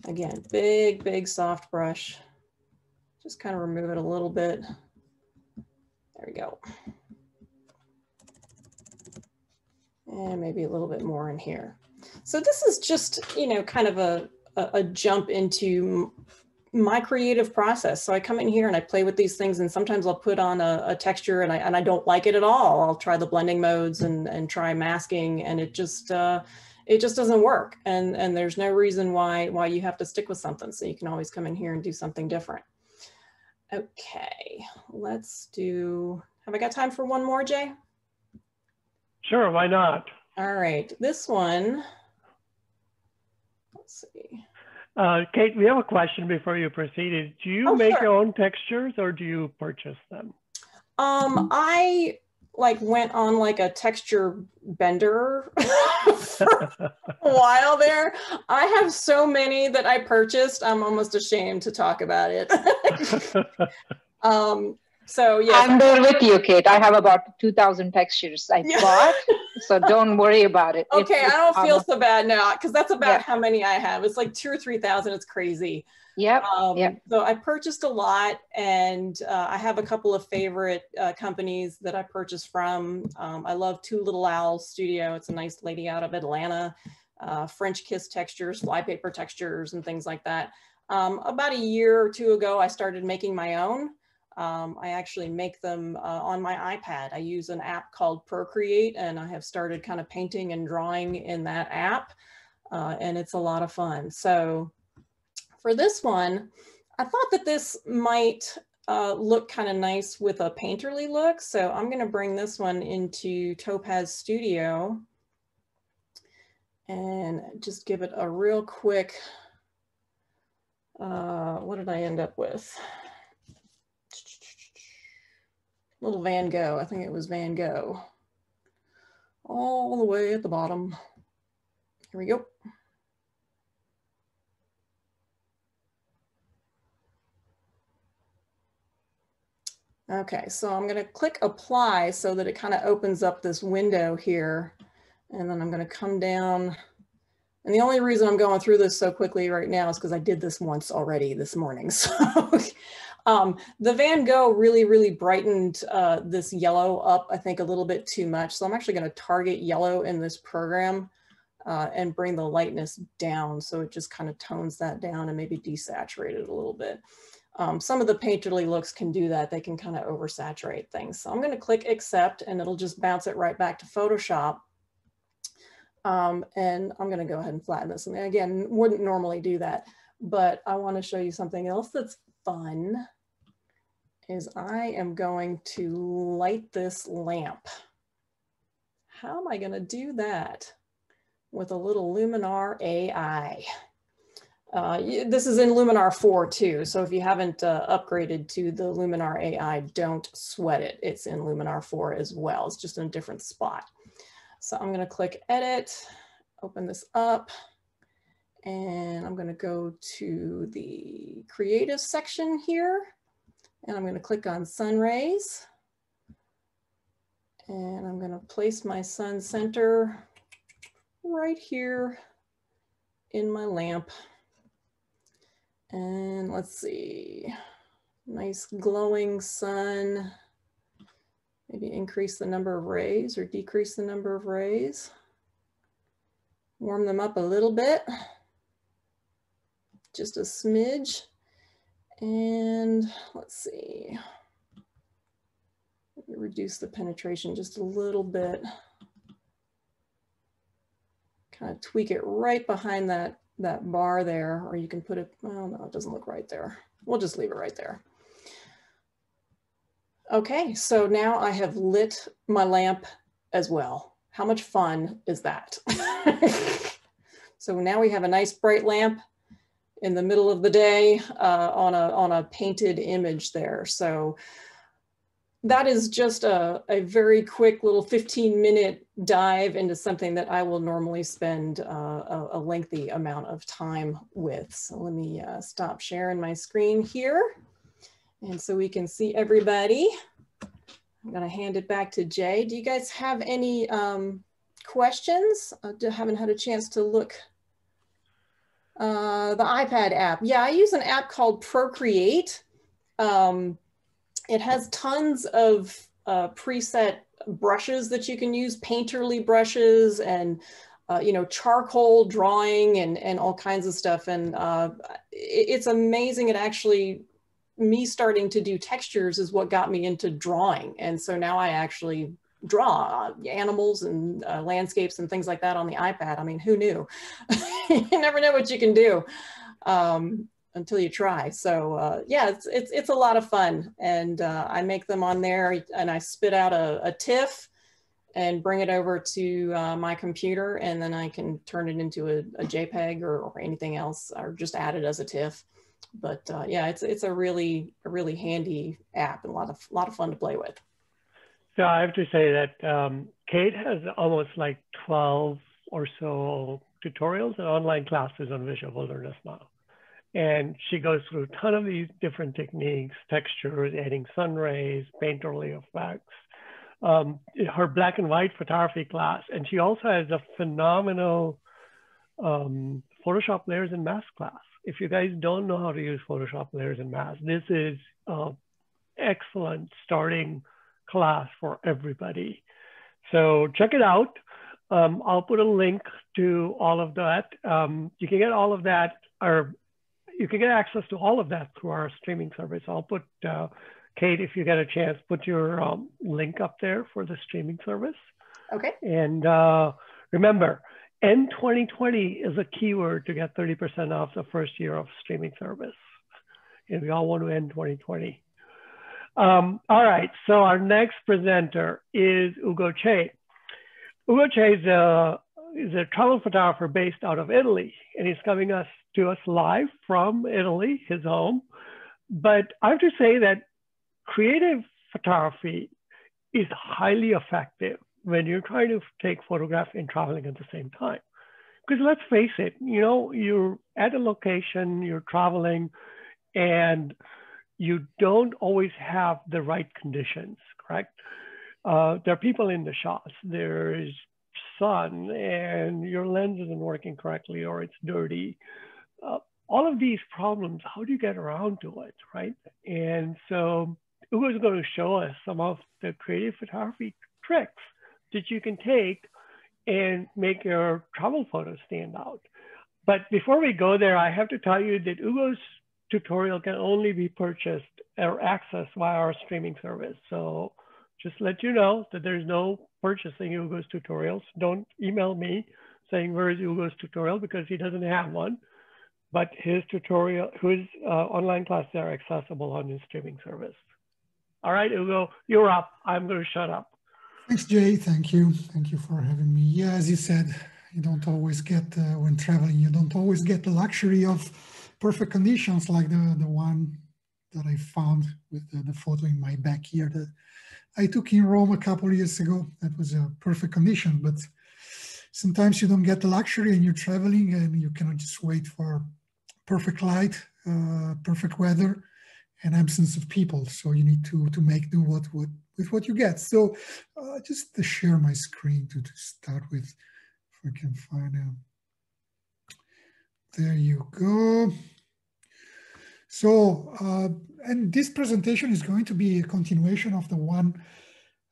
Again, big, big soft brush. Just kind of remove it a little bit. There we go. And maybe a little bit more in here. So this is just, you know, kind of a, a, a jump into my creative process. So I come in here and I play with these things and sometimes I'll put on a, a, texture and I, and I don't like it at all. I'll try the blending modes and, and try masking and it just, uh, it just doesn't work. And, and there's no reason why, why you have to stick with something. So you can always come in here and do something different. Okay, let's do, have I got time for one more, Jay? Sure, why not? All right, this one, let's see. Uh, Kate, we have a question before you proceed. Do you oh, make sure. your own textures or do you purchase them? Um, I like went on like a texture bender [LAUGHS] for a while there. I have so many that I purchased. I'm almost ashamed to talk about it. [LAUGHS] [LAUGHS] um, so yeah, I'm there with you, Kate. I have about 2,000 textures I yeah. bought, so [LAUGHS] don't worry about it. Okay, it's, I don't feel so bad now because that's about yeah. how many I have. It's like two or three thousand. It's crazy. Yep. Um, yep. So I purchased a lot, and uh, I have a couple of favorite uh, companies that I purchased from. Um, I love Two Little Owls Studio. It's a nice lady out of Atlanta. Uh, French Kiss textures, flypaper textures, and things like that. Um, about a year or two ago, I started making my own. Um, I actually make them uh, on my iPad. I use an app called Procreate and I have started kind of painting and drawing in that app uh, and it's a lot of fun. So for this one, I thought that this might uh, look kind of nice with a painterly look. So I'm gonna bring this one into Topaz Studio and just give it a real quick, uh, what did I end up with? Little Van Gogh. I think it was Van Gogh. All the way at the bottom. Here we go. Okay, so I'm going to click apply so that it kind of opens up this window here. And then I'm going to come down. And the only reason I'm going through this so quickly right now is because I did this once already this morning. [LAUGHS] So um, the Van Gogh really, really brightened uh, this yellow up, I think, a little bit too much. So I'm actually going to target yellow in this program uh, and bring the lightness down. So it just kind of tones that down and maybe desaturate it a little bit. Um, some of the painterly looks can do that. They can kind of oversaturate things. So I'm going to click accept and it'll just bounce it right back to Photoshop. Um, and I'm going to go ahead and flatten this. And again, wouldn't normally do that, but I want to show you something else that's fun is I am going to light this lamp. How am I going to do that? With a little Luminar AI. Uh, this is in Luminar 4 too, so if you haven't uh, upgraded to the Luminar AI, don't sweat it. It's in Luminar 4 as well. It's just in a different spot. So I'm going to click Edit, open this up, and I'm going to go to the Creative section here. And I'm going to click on sun rays. And I'm going to place my sun center right here in my lamp. And let's see, nice glowing sun. Maybe increase the number of rays or decrease the number of rays. Warm them up a little bit, just a smidge. And let's see, reduce the penetration just a little bit. Kind of tweak it right behind that, that bar there, or you can put it, well, no, it doesn't look right there. We'll just leave it right there. Okay, so now I have lit my lamp as well. How much fun is that? [LAUGHS] so now we have a nice bright lamp in the middle of the day uh, on, a, on a painted image there. So that is just a, a very quick little 15 minute dive into something that I will normally spend uh, a, a, lengthy amount of time with. So let me uh, stop sharing my screen here. And so we can see everybody. I'm gonna hand it back to Jay. Do you guys have any um, questions? I haven't had a chance to look. Uh, the iPad app. Yeah, I use an app called Procreate. Um, it has tons of uh, preset brushes that you can use, painterly brushes and uh, you know, charcoal drawing and, and all kinds of stuff. And uh, it, it's amazing. It actually, me starting to do textures is what got me into drawing. And so now I actually draw animals and uh, landscapes and things like that on the iPad. I mean, who knew? [LAUGHS] you never know what you can do. Um, until you try. So uh, yeah, it's, it's, it's a lot of fun. And uh, I make them on there and I spit out a, a TIFF and bring it over to uh, my computer and then I can turn it into a, a JPEG or, or, anything else or just add it as a TIFF. But uh, yeah, it's, it's a really, a really handy app and a lot of, lot of fun to play with. So I have to say that um, Kate has almost like 12 or so tutorials and online classes on visual wilderness now. And she goes through a ton of these different techniques, textures, adding sun rays, painterly effects, um, her black and white photography class. And she also has a phenomenal um, Photoshop layers and mask class. If you guys don't know how to use Photoshop layers and masks, this is an excellent starting class for everybody. So check it out. Um, I'll put a link to all of that. Um, you can get all of that, or you can get access to all of that through our streaming service. I'll put, uh, Kate, if you get a chance, put your um, link up there for the streaming service. Okay. And uh, remember, End 2020 is a keyword to get 30% off the first year of streaming service. And we all want to end 2020. Um, all right, so our next presenter is Ugo Cei. Ugo Cei is a, is a travel photographer based out of Italy, and he's coming us to us live from Italy, his home. But I have to say that creative photography is highly effective when you're trying to take photographs and traveling at the same time. Because let's face it, you know, you're at a location, you're traveling, and you don't always have the right conditions, correct? Uh, there are people in the shots. There's sun, and your lens isn't working correctly, or it's dirty uh, all of these problems, how do you get around to it, right? And so Ugo's going to show us some of the creative photography tricks that you can take and make your travel photos stand out. But before we go there, I have to tell you that Ugo's tutorial can only be purchased or accessed via our streaming service. So just let you know that there's no purchasing Ugo's tutorials. Don't email me saying where is Ugo's tutorial because he doesn't have one but his tutorial, his uh, online classes are accessible on his streaming service. All right, Ugo, you're up. I'm going to shut up. Thanks, Jay. Thank you. Thank you for having me. Yeah, as you said, you don't always get, uh, when traveling, you don't always get the luxury of perfect conditions like the, the one that I found with the, the photo in my back here that I took in Rome a couple of years ago. That was a perfect condition, but sometimes you don't get the luxury and you're traveling and you cannot just wait for perfect light, uh, perfect weather, and absence of people. So you need to to make do what, what with what you get. So uh, just to share my screen to, to start with, if I can find out. There you go. So, uh, and this presentation is going to be a continuation of the one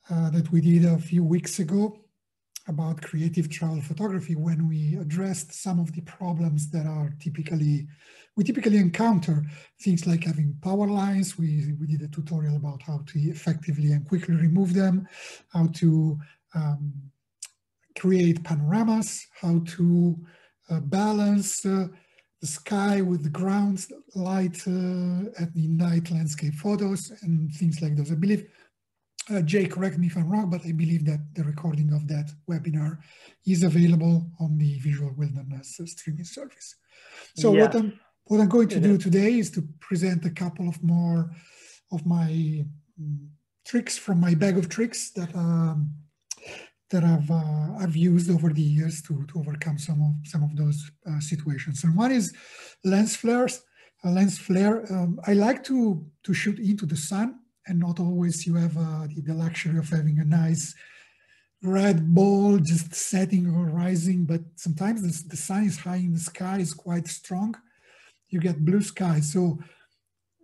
uh, that we did a few weeks ago about creative travel photography when we addressed some of the problems that are typically we typically encounter things like having power lines. We, we did a tutorial about how to effectively and quickly remove them, how to um, create panoramas, how to balance uh, the sky with the ground light uh, at the night landscape photos and things like those. I believe uh, Jay, correct me if I'm wrong, but I believe that the recording of that webinar is available on the Visual Wilderness streaming service. So yes. what I'm what I'm going to do today is to present a couple of more of my um, tricks from my bag of tricks that um, that I've uh, I've used over the years to to overcome some of some of those uh, situations. And one is lens flares. A lens flare. Um, I like to to shoot into the sun and not always you have uh, the, the, luxury of having a nice red ball just setting or rising, but sometimes the, the sun is high in the sky is quite strong. You get blue sky. So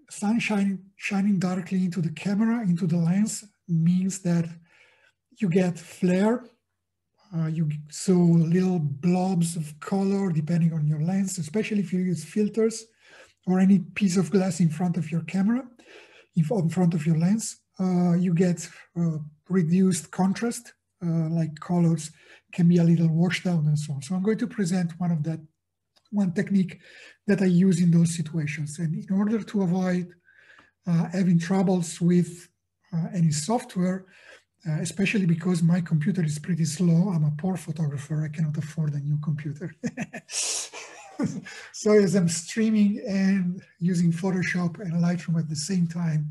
sun shining, shining directly into the camera, into the lens means that you get flare. Uh, you so little blobs of color depending on your lens, especially if you use filters or any piece of glass in front of your camera if in front of your lens, uh, you get uh, reduced contrast, uh, like colors can be a little washed out and so on. So I'm going to present one of that, one technique that I use in those situations. And in order to avoid uh, having troubles with uh, any software, uh, especially because my computer is pretty slow. I'm a poor photographer. I cannot afford a new computer. [LAUGHS] so as I'm streaming and using Photoshop and Lightroom at the same time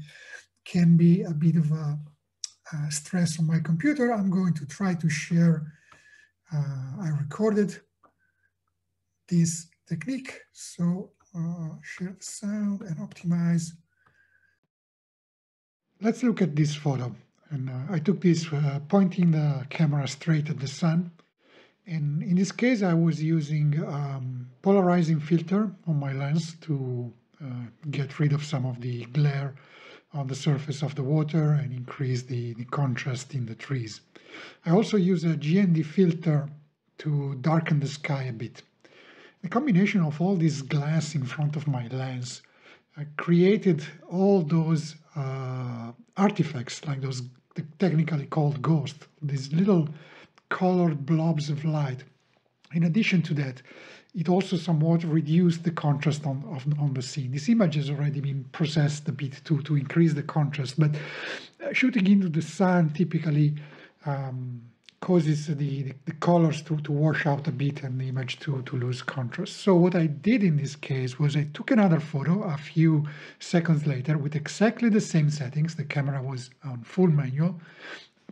can be a bit of a, a stress on my computer. I'm going to try to share, uh, I recorded this technique. So uh, share the sound and optimize. Let's look at this photo. And uh, I took this uh, pointing the camera straight at the sun. And in this case, I was using um, polarizing filter on my lens to uh, get rid of some of the glare on the surface of the water and increase the, the contrast in the trees. I also use a GND filter to darken the sky a bit. The combination of all this glass in front of my lens uh, created all those uh, artifacts, like those technically called ghosts, these little colored blobs of light. In addition to that, it also somewhat reduced the contrast on, of, on the scene. This image has already been processed a bit to, to increase the contrast, but uh, shooting into the sun typically um, causes the, the, the, colors to, to wash out a bit and the image to, to lose contrast. So what I did in this case was I took another photo a few seconds later with exactly the same settings. The camera was on full manual,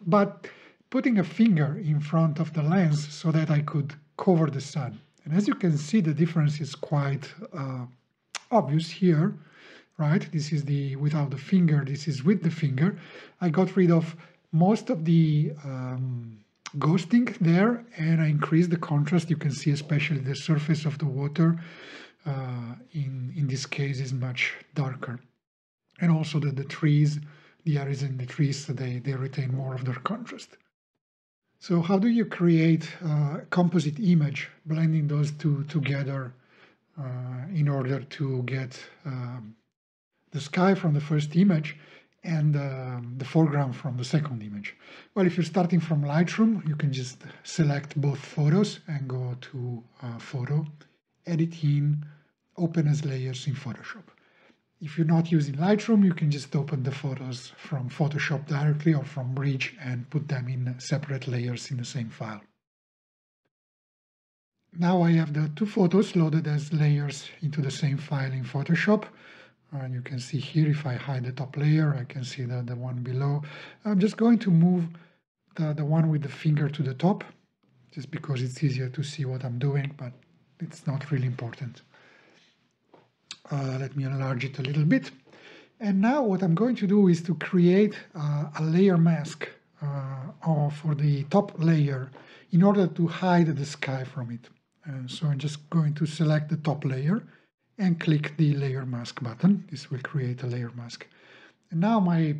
but putting a finger in front of the lens so that I could cover the sun. And as you can see, the difference is quite uh, obvious here, right? This is the without the finger, this is with the finger. I got rid of most of the um, ghosting there and I increase the contrast. You can see especially the surface of the water uh, in, in this case is much darker. And also that the trees, the areas in the trees, they, they retain more of their contrast. So how do you create a composite image, blending those two together uh, in order to get um, the sky from the first image and uh, the foreground from the second image? Well, if you're starting from Lightroom, you can just select both photos and go to uh, Photo, Edit in, Open as Layers in Photoshop. If you're not using Lightroom, you can just open the photos from Photoshop directly or from Bridge and put them in separate layers in the same file. Now I have the two photos loaded as layers into the same file in Photoshop. And you can see here, if I hide the top layer, I can see the, the one below. I'm just going to move the, the one with the finger to the top, just because it's easier to see what I'm doing, but it's not really important. Uh, let me enlarge it a little bit. And now what I'm going to do is to create uh, a layer mask uh, for the top layer in order to hide the sky from it. And so I'm just going to select the top layer and click the layer mask button. This will create a layer mask. And now my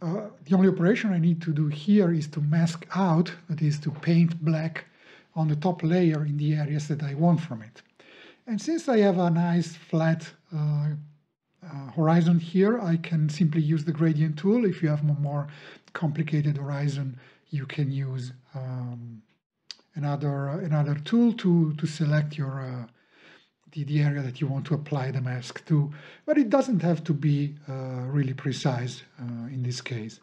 uh, the only operation I need to do here is to mask out, that is to paint black on the top layer in the areas that I want from it. And since I have a nice flat uh, uh, horizon here, I can simply use the gradient tool. If you have a more complicated horizon, you can use um, another another tool to to select your uh, the, the area that you want to apply the mask to. But it doesn't have to be uh, really precise uh, in this case.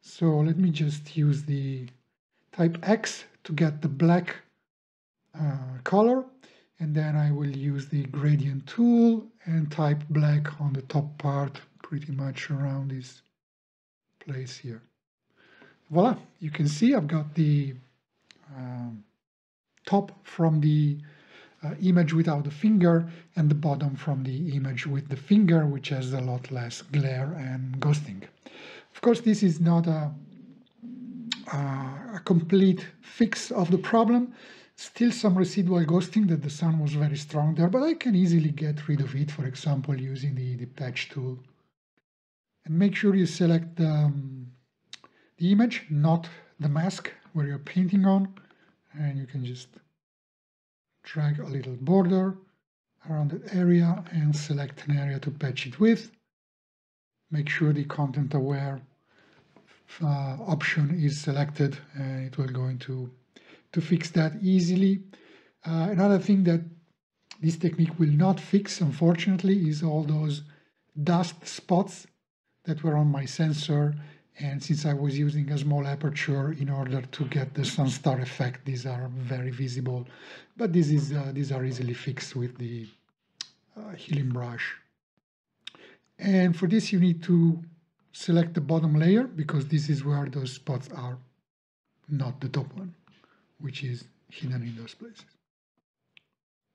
So let me just use the type X to get the black uh, color and then I will use the gradient tool and type black on the top part pretty much around this place here. Voila, you can see I've got the um, top from the uh, image without the finger and the bottom from the image with the finger, which has a lot less glare and ghosting. Of course, this is not a, a complete fix of the problem. Still some residual ghosting that the sun was very strong there, but I can easily get rid of it, for example, using the detach tool. And make sure you select um, the image, not the mask where you're painting on, and you can just drag a little border around that area and select an area to patch it with. Make sure the content aware uh, option is selected and it will go into to fix that easily. Uh, another thing that this technique will not fix, unfortunately, is all those dust spots that were on my sensor. And since I was using a small aperture in order to get the sunstar effect, these are very visible. But this is, uh, these are easily fixed with the uh, healing brush. And for this, you need to select the bottom layer because this is where those spots are, not the top one which is hidden in those places.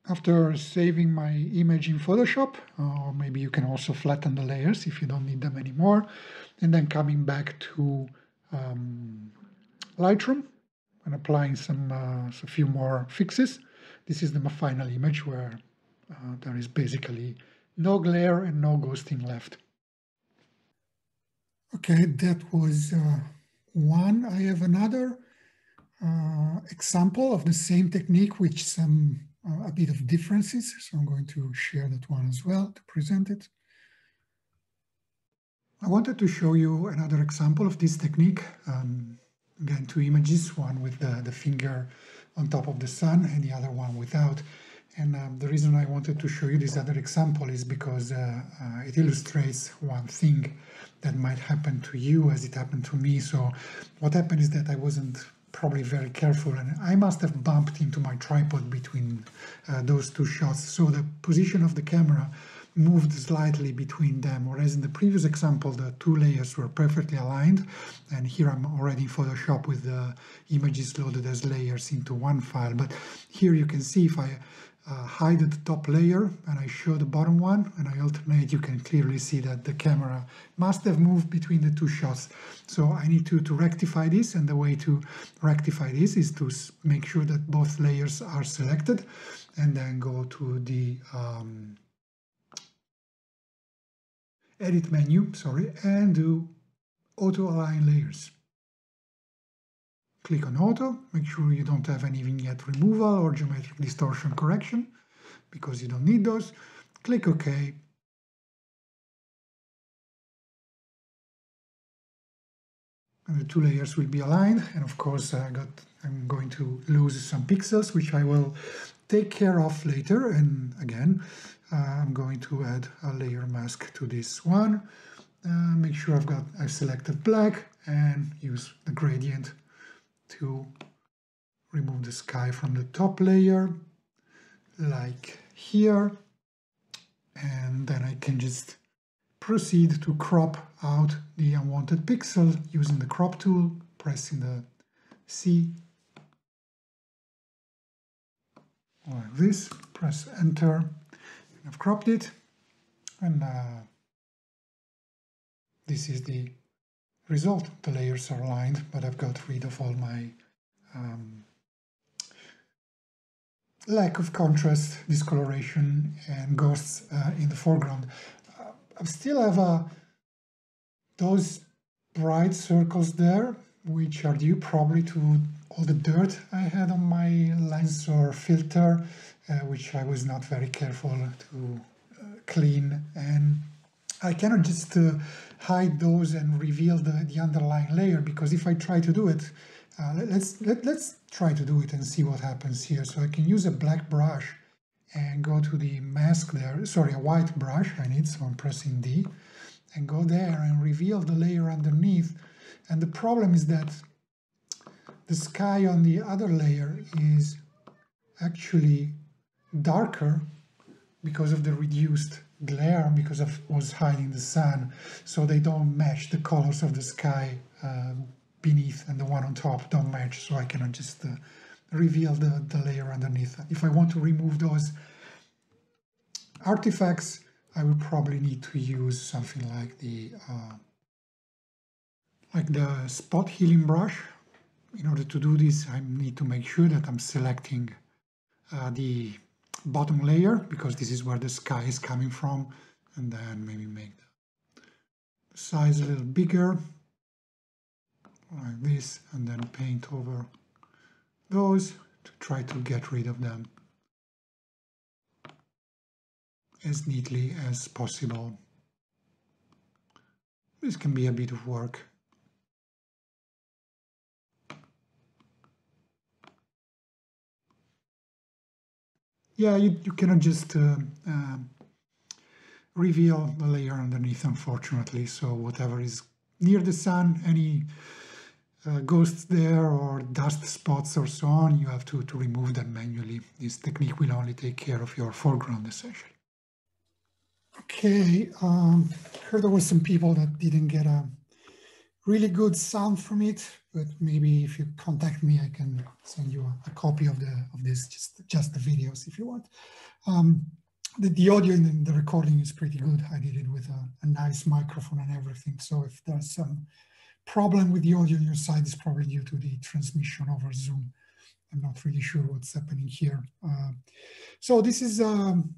After saving my image in Photoshop, or maybe you can also flatten the layers if you don't need them anymore, and then coming back to um, Lightroom and applying some uh, a few more fixes. This is the final image where uh, there is basically no glare and no ghosting left. Okay, that was uh, one. I have another uh, example of the same technique with some uh, a bit of differences. So I'm going to share that one as well to present it. I wanted to show you another example of this technique. Um, again, two images, one with the, the finger on top of the sun and the other one without. And um, the reason I wanted to show you this other example is because uh, uh, it illustrates one thing that might happen to you as it happened to me. So what happened is that I wasn't probably very careful and I must have bumped into my tripod between uh, those two shots. So the position of the camera moved slightly between them, whereas in the previous example, the two layers were perfectly aligned. And here I'm already in Photoshop with the images loaded as layers into one file. But here you can see if I uh, hide the top layer and I show the bottom one and I alternate, you can clearly see that the camera must have moved between the two shots. So I need to, to rectify this and the way to rectify this is to make sure that both layers are selected and then go to the um, edit menu, sorry, and do auto align layers. Click on Auto, make sure you don't have any vignette removal or geometric distortion correction, because you don't need those. Click OK. And the two layers will be aligned, and of course I got, I'm going to lose some pixels, which I will take care of later. And again, uh, I'm going to add a layer mask to this one. Uh, make sure I've got I've selected black and use the gradient to remove the sky from the top layer like here. And then I can just proceed to crop out the unwanted pixel using the crop tool pressing the C. Like this press enter and I've cropped it. And uh, this is the result. The layers are aligned, but I've got rid of all my um, lack of contrast, discoloration, and ghosts uh, in the foreground. Uh, I still have uh, those bright circles there, which are due probably to all the dirt I had on my lens or filter, uh, which I was not very careful to uh, clean. And I cannot just uh, hide those and reveal the, the underlying layer because if I try to do it, uh, let's, let, let's try to do it and see what happens here. So I can use a black brush and go to the mask there, sorry, a white brush I need, so I'm pressing D, and go there and reveal the layer underneath. And the problem is that the sky on the other layer is actually darker because of the reduced glare because of was hiding the sun so they don't match the colors of the sky uh, beneath and the one on top don't match so I cannot just uh, reveal the, the layer underneath. If I want to remove those artifacts I would probably need to use something like the uh, like the spot healing brush. In order to do this I need to make sure that I'm selecting uh, the bottom layer because this is where the sky is coming from and then maybe make the size a little bigger like this and then paint over those to try to get rid of them as neatly as possible. This can be a bit of work. Yeah, you, you cannot just uh, uh, reveal the layer underneath, unfortunately. So whatever is near the sun, any uh, ghosts there or dust spots or so on, you have to, to remove them manually. This technique will only take care of your foreground, essentially. Okay, um, heard there were some people that didn't get a really good sound from it, but maybe if you contact me, I can send you a, a copy of the of this, just just the videos if you want. Um, the, the audio in the recording is pretty good. I did it with a, a, nice microphone and everything. So if there's some problem with the audio on your side, it's probably due to the transmission over Zoom. I'm not really sure what's happening here. Uh, so this is um,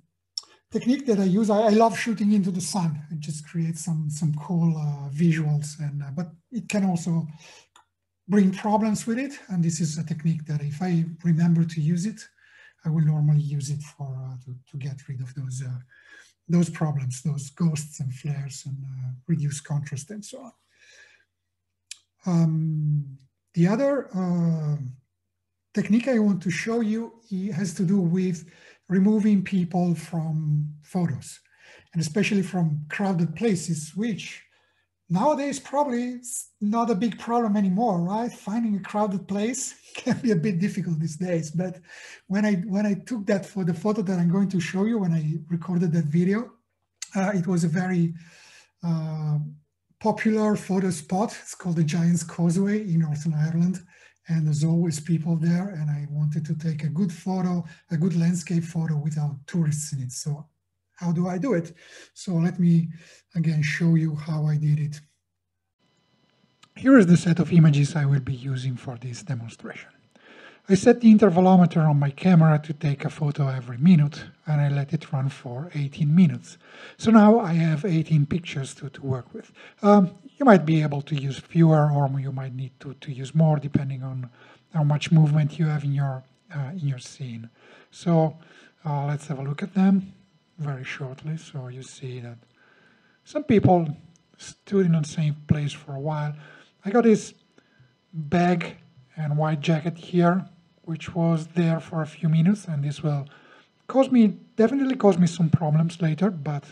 technique that I use. I, I, love shooting into the sun. It just creates some some cool uh, visuals, and uh, but it can also bring problems with it. And this is a technique that if I remember to use it, I will normally use it for uh, to, to get rid of those uh, those problems, those ghosts and flares, and uh, reduce contrast and so on. Um, the other uh, technique I want to show you has to do with removing people from photos, and especially from crowded places, which nowadays probably is not a big problem anymore, right? Finding a crowded place [LAUGHS] can be a bit difficult these days. But when I when I took that for the photo that I'm going to show you, when I recorded that video, uh, it was a very uh, popular photo spot. It's called the Giant's Causeway in Northern Ireland and there's always people there and I wanted to take a good photo, a good landscape photo without tourists in it. So how do I do it? So let me again show you how I did it. Here is the set of images I will be using for this demonstration. I set the intervalometer on my camera to take a photo every minute and I let it run for 18 minutes. So now I have 18 pictures to, to work with. Um, you might be able to use fewer or you might need to, to use more depending on how much movement you have in your, uh, in your scene. So uh, let's have a look at them very shortly. So you see that some people stood in the same place for a while. I got this bag and white jacket here which was there for a few minutes, and this will cause me, definitely cause me some problems later, but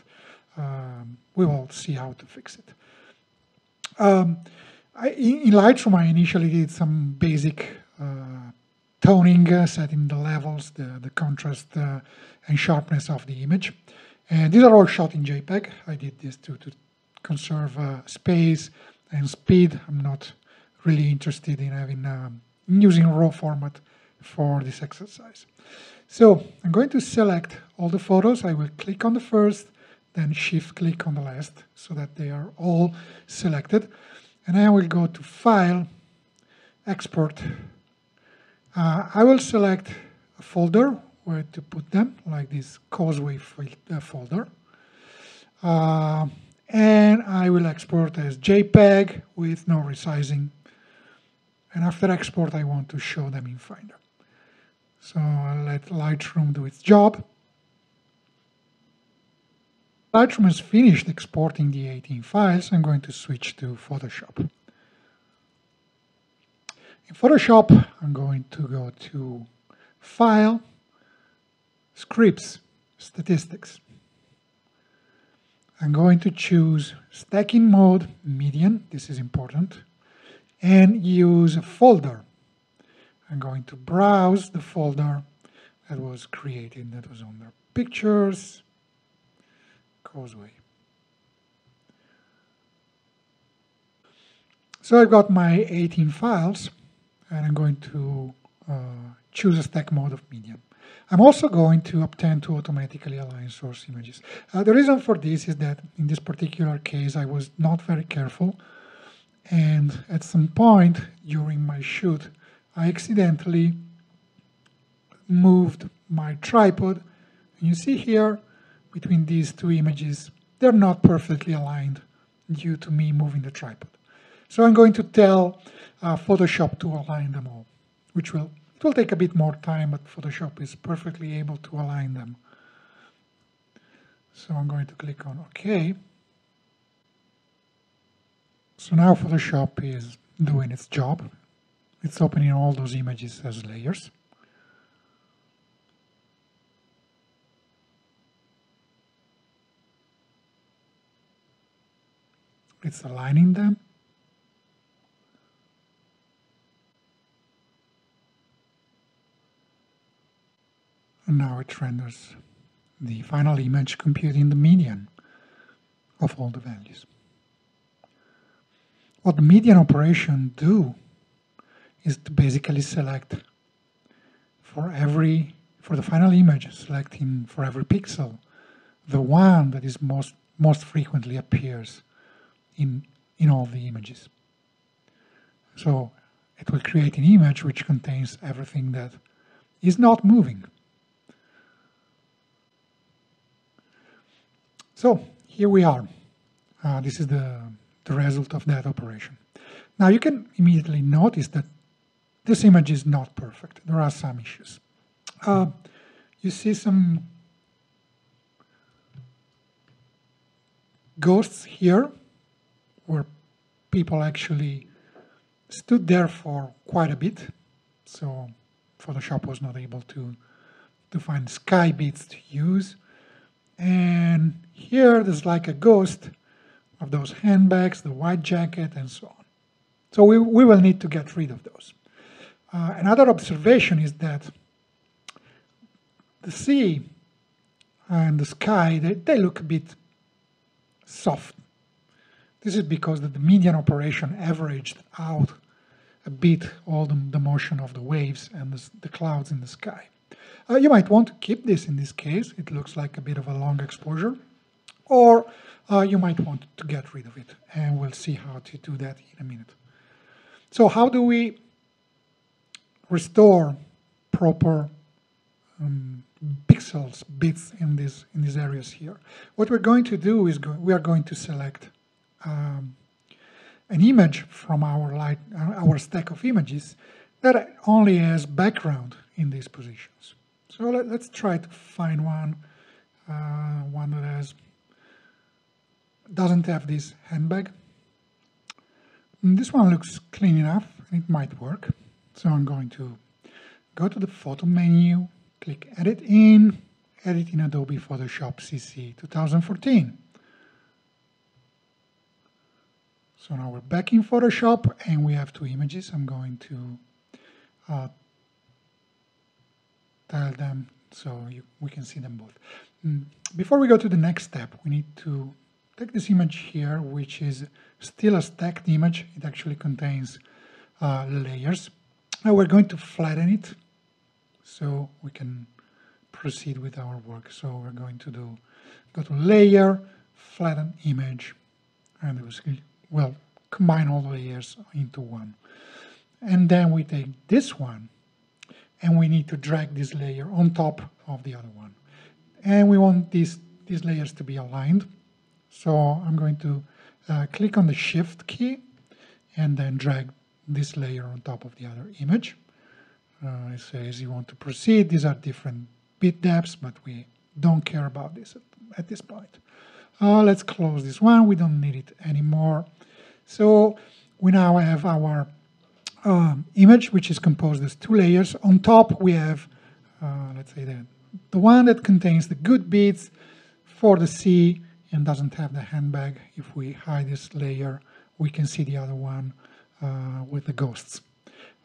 um, we will see how to fix it. Um, I, in Lightroom, I initially did some basic uh, toning, uh, setting the levels, the, the contrast uh, and sharpness of the image. And these are all shot in JPEG. I did this to, to conserve uh, space and speed. I'm not really interested in having um, using raw format for this exercise. So I'm going to select all the photos. I will click on the first, then shift click on the last so that they are all selected. And I will go to File, Export. Uh, I will select a folder where to put them, like this Causeway uh, folder. Uh, and I will export as JPEG with no resizing. And after export, I want to show them in Finder. So I'll let Lightroom do its job. Lightroom has finished exporting the 18 files. I'm going to switch to Photoshop. In Photoshop, I'm going to go to File, Scripts, Statistics. I'm going to choose Stacking Mode, Median. This is important. and use folder. I'm going to browse the folder that was created, that was under pictures, causeway. So I've got my 18 files and I'm going to uh, choose a stack mode of median. I'm also going to obtain to automatically align source images. Uh, the reason for this is that in this particular case, I was not very careful. And at some point during my shoot, I accidentally moved my tripod. And you see here, between these two images, they're not perfectly aligned due to me moving the tripod. So I'm going to tell uh, Photoshop to align them all, which will it will take a bit more time, but Photoshop is perfectly able to align them. So I'm going to click on OK. So now Photoshop is doing its job. It's opening all those images as layers. It's aligning them. And now it renders the final image computing the median of all the values. What the median operation do is to basically select for every, for the final image, selecting for every pixel, the one that is most, most frequently appears in, in all the images. So it will create an image which contains everything that is not moving. So here we are. Uh, this is the, the result of that operation. Now you can immediately notice that this image is not perfect. There are some issues. Uh, you see some ghosts here where people actually stood there for quite a bit. So Photoshop was not able to, to find sky bits to use. And here there's like a ghost of those handbags, the white jacket, and so on. So we, we will need to get rid of those. Uh, another observation is that the sea and the sky, they, they look a bit soft. This is because the, median operation averaged out a bit all the, the motion of the waves and the, the clouds in the sky. Uh, you might want to keep this in this case. It looks like a bit of a long exposure. Or uh, you might want to get rid of it. And we'll see how to do that in a minute. So how do we restore proper um, pixels, bits in, this, in these areas here? What we're going to do is we are going to select um, an image from our, light, our stack of images that only has background in these positions. So let, us try to find one, uh, one that has doesn't have this handbag. And mm, this one looks clean enough, and it might work. So I'm going to go to the photo menu, click Edit In, Edit in Adobe Photoshop CC 2014. So now we're back in Photoshop and we have two images. I'm going to uh, tile them so you, we can see them both. Mm, before we go to the next step, we need to take this image here, which is still a stacked image. It actually contains uh, layers. Now we're going to flatten it so we can proceed with our work. So we're going to do, go to Layer, Flatten Image, and we'll combine all the layers into one. And then we take this one and we need to drag this layer on top of the other one. And we want these, these layers to be aligned. So I'm going to uh, click on the Shift key and then drag this layer on top of the other image. Uh, it says you want to proceed. These are different bit depths, but we don't care about this at, at this point. Uh, let's close this one. We don't need it anymore. So we now have our um, image, which is composed of two layers. On top, we have, uh, let's say, the, the one that contains the good bits for the sea and doesn't have the handbag. If we hide this layer, we can see the other one with the ghosts.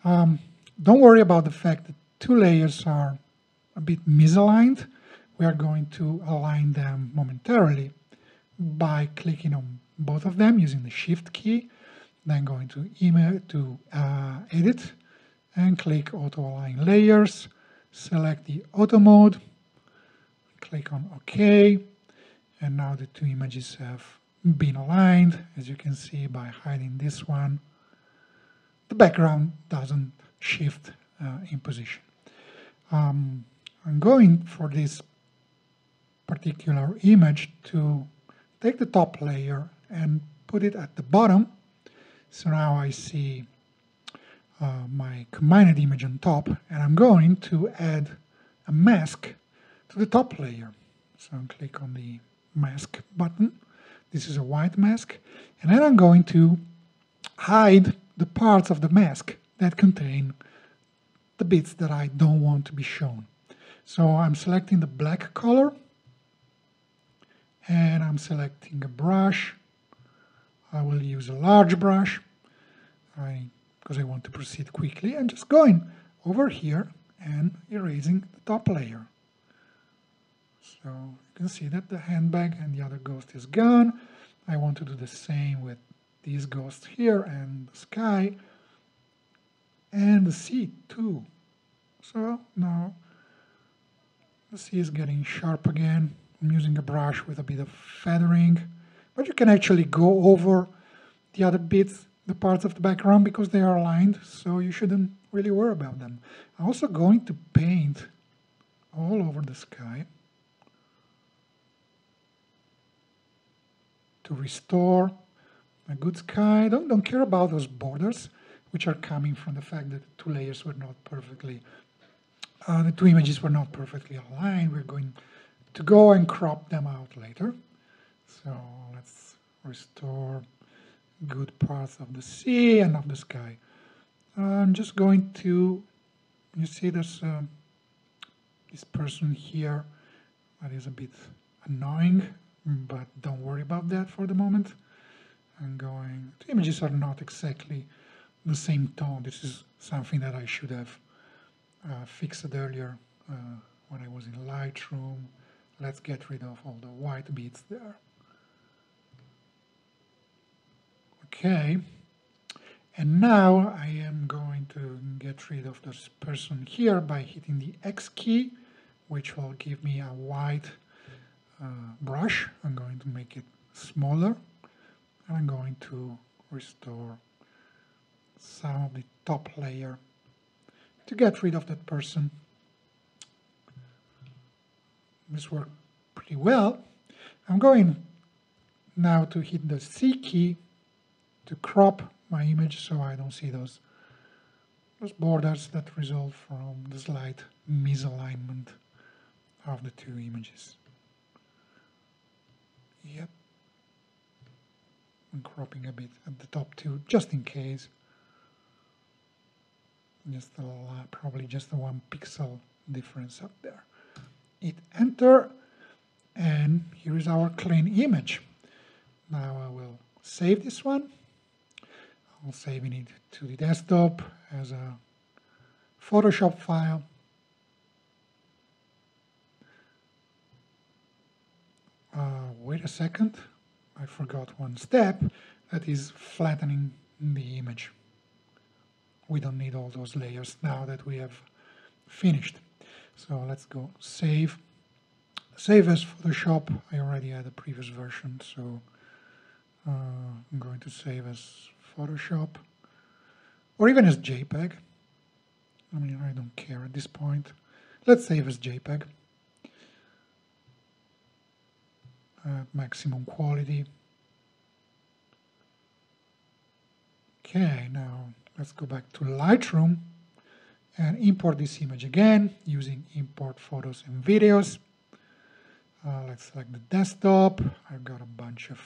Um, don't worry about the fact that two layers are a bit misaligned. We are going to align them momentarily by clicking on both of them using the shift key, then going to email to uh, edit and click auto align layers, select the auto mode, click on OK, and now the two images have been aligned, as you can see by hiding this one. The background doesn't shift uh, in position. Um, I'm going for this particular image to take the top layer and put it at the bottom. So now I see uh, my combined image on top, and I'm going to add a mask to the top layer. So I'll click on the mask button. This is a white mask. And then I'm going to hide the parts of the mask that contain the bits that I don't want to be shown. So I'm selecting the black color and I'm selecting a brush. I will use a large brush I, because I want to proceed quickly and just going over here and erasing the top layer. So you can see that the handbag and the other ghost is gone. I want to do the same with these ghosts here and the sky and the sea too. So now the sea is getting sharp again. I'm using a brush with a bit of feathering, but you can actually go over the other bits, the parts of the background because they are aligned, so you shouldn't really worry about them. I'm also going to paint all over the sky to restore a good sky. Don't, don't care about those borders, which are coming from the fact that the two layers were not perfectly, uh, the two images were not perfectly aligned. We're going to go and crop them out later. So let's restore good parts of the sea and of the sky. I'm just going to, you see there's uh, this person here that is a bit annoying but don't worry about that for the moment. I'm going, the images are not exactly the same tone. This is something that I should have uh, fixed earlier uh, when I was in Lightroom. Let's get rid of all the white bits there. Okay, and now I am going to get rid of this person here by hitting the X key, which will give me a white uh, brush. I'm going to make it smaller and I'm going to restore some of the top layer to get rid of that person. This worked pretty well. I'm going now to hit the C key to crop my image so I don't see those, those borders that result from the slight misalignment of the two images. Yep. I'm cropping a bit at the top too, just in case. Just a probably just the one pixel difference up there. Hit enter, and here is our clean image. Now I will save this one. I'll save it to the desktop as a Photoshop file. uh, wait a second, I forgot one step, that is flattening the image. We don't need all those layers now that we have finished. So let's go save. Save as Photoshop. I already had a previous version, so uh, I'm going to save as Photoshop or even as JPEG. I mean, I don't care at this point. Let's save as JPEG. At maximum quality. Okay, now let's go back to Lightroom and import this image again using import photos and videos. Uh, let's select the desktop. I've got a bunch of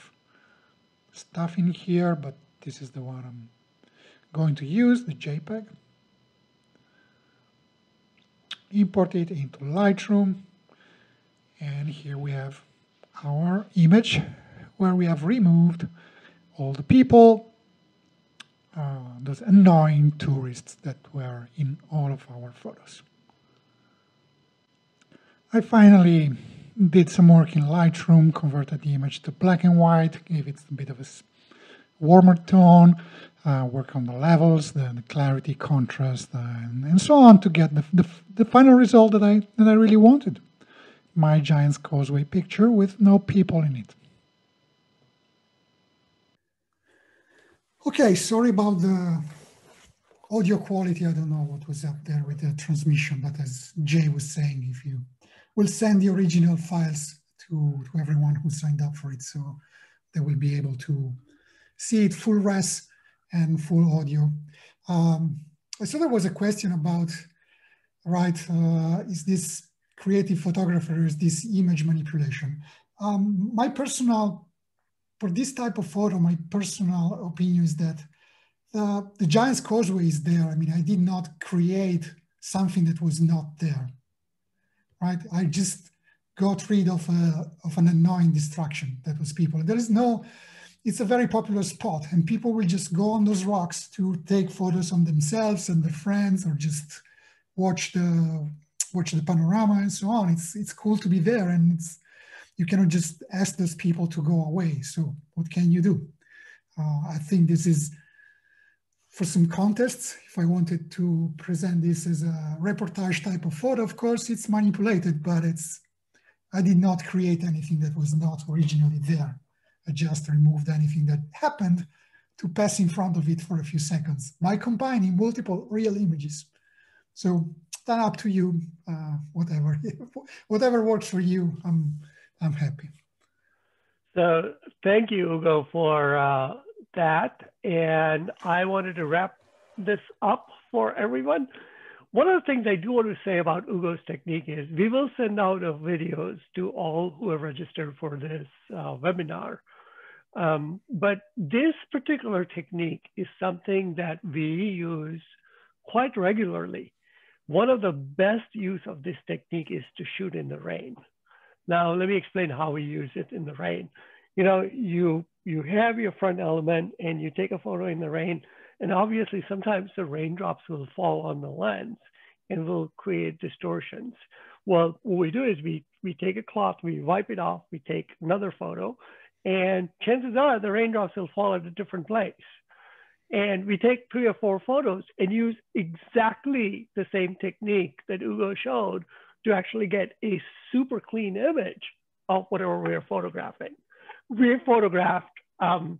stuff in here, but this is the one I'm going to use, the JPEG. Import it into Lightroom. And here we have our image where we have removed all the people, uh, those annoying tourists that were in all of our photos. I finally did some work in Lightroom, converted the image to black and white, gave it a bit of a warmer tone, uh, work on the levels, the, the clarity, contrast, uh, and, and, so on to get the, the, the, final result that I, that I really wanted. My Giant's Causeway picture with no people in it. Okay, sorry about the audio quality. I don't know what was up there with the transmission, but as Jay was saying, if you will send the original files to, to everyone who signed up for it, so they will be able to see it full res and full audio. Um, saw there was a question about, right, uh, is this creative photographer, is this image manipulation? Um, my personal, for this type of photo, my personal opinion is that the, the Giant's Causeway is there. I mean, I did not create something that was not there, right? I just got rid of, a, of an annoying distraction that was people. There is no, it's a very popular spot and people will just go on those rocks to take photos on themselves and their friends or just watch the watch the panorama and so on. It's it's cool to be there and it's you cannot just ask those people to go away. So what can you do? Uh, i think this is for some contests. If i wanted to present this as a reportage type of photo of course it's manipulated but it's i did not create anything that was not originally there. I just removed anything that happened to pass in front of it for a few seconds. By combining multiple real images. So then up to you, uh, whatever, [LAUGHS] whatever works for you, I'm, I'm happy. So thank you, Ugo, for uh, that. And I wanted to wrap this up for everyone. One of the things I do want to say about Ugo's technique is we will send out videos to all who have registered for this uh, webinar. Um, but this particular technique is something that we use quite regularly. One of the best use of this technique is to shoot in the rain. Now, let me explain how we use it in the rain. You know, you, you have your front element and you take a photo in the rain, and obviously sometimes the raindrops will fall on the lens and will create distortions. Well, what we do is we, we take a cloth, we wipe it off, we take another photo, and chances are the raindrops will fall at a different place. And we take three or four photos and use exactly the same technique that Ugo showed to actually get a super clean image of whatever we're photographing. We photographed um,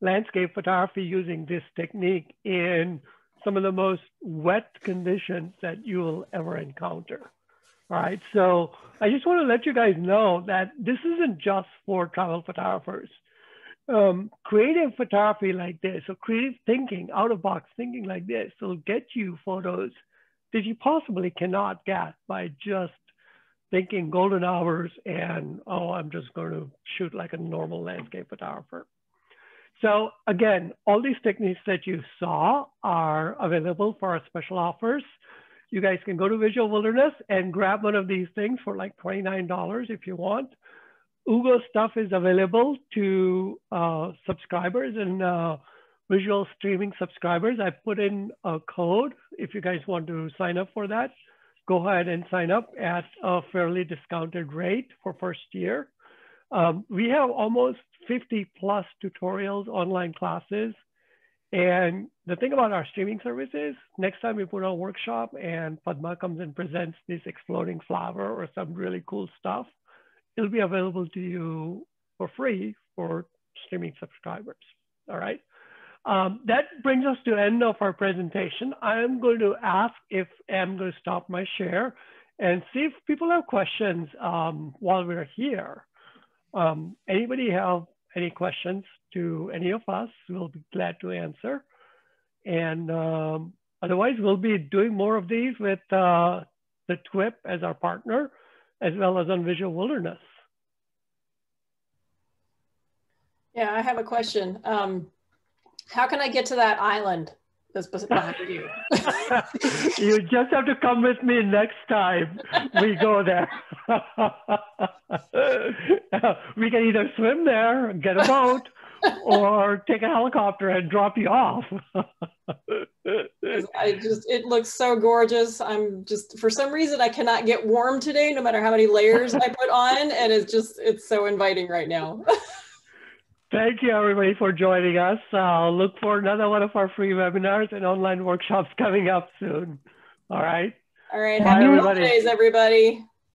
landscape photography using this technique in some of the most wet conditions that you will ever encounter. All right. So I just want to let you guys know that this isn't just for travel photographers. Um, creative photography like this, or creative thinking, out of box thinking like this, will get you photos that you possibly cannot get by just thinking golden hours and, oh, I'm just going to shoot like a normal landscape photographer. So again, all these techniques that you saw are available for our special offers you guys can go to Visual Wilderness and grab one of these things for like $29 if you want. Ugo stuff is available to uh, subscribers and uh, visual streaming subscribers. I put in a code if you guys want to sign up for that. Go ahead and sign up at a fairly discounted rate for first year. Um, we have almost 50 plus tutorials, online classes, and the thing about our streaming services, next time we put on a workshop and Padma comes and presents this exploding flower or some really cool stuff, it'll be available to you for free for streaming subscribers. All right. Um, that brings us to end of our presentation. I'm going to ask if I'm going to stop my share and see if people have questions um, while we're here. Um, anybody have any questions to any of us, we'll be glad to answer. And um, otherwise, we'll be doing more of these with uh, the TWIP as our partner, as well as on Visual Wilderness. Yeah, I have a question. Um, how can I get to that island? that's behind [LAUGHS] you. [LAUGHS] [LAUGHS] you just have to come with me next time we go there. we can either swim there, get a boat, or take a helicopter and drop you off. [LAUGHS] I just, it looks so gorgeous. I'm just, for some reason, I cannot get warm today, no matter how many layers I put on. And it's just, it's so inviting right now. [LAUGHS] Thank you, everybody, for joining us. Uh, look for another one of our free webinars and online workshops coming up soon. All right. All right. Happy holidays, everybody.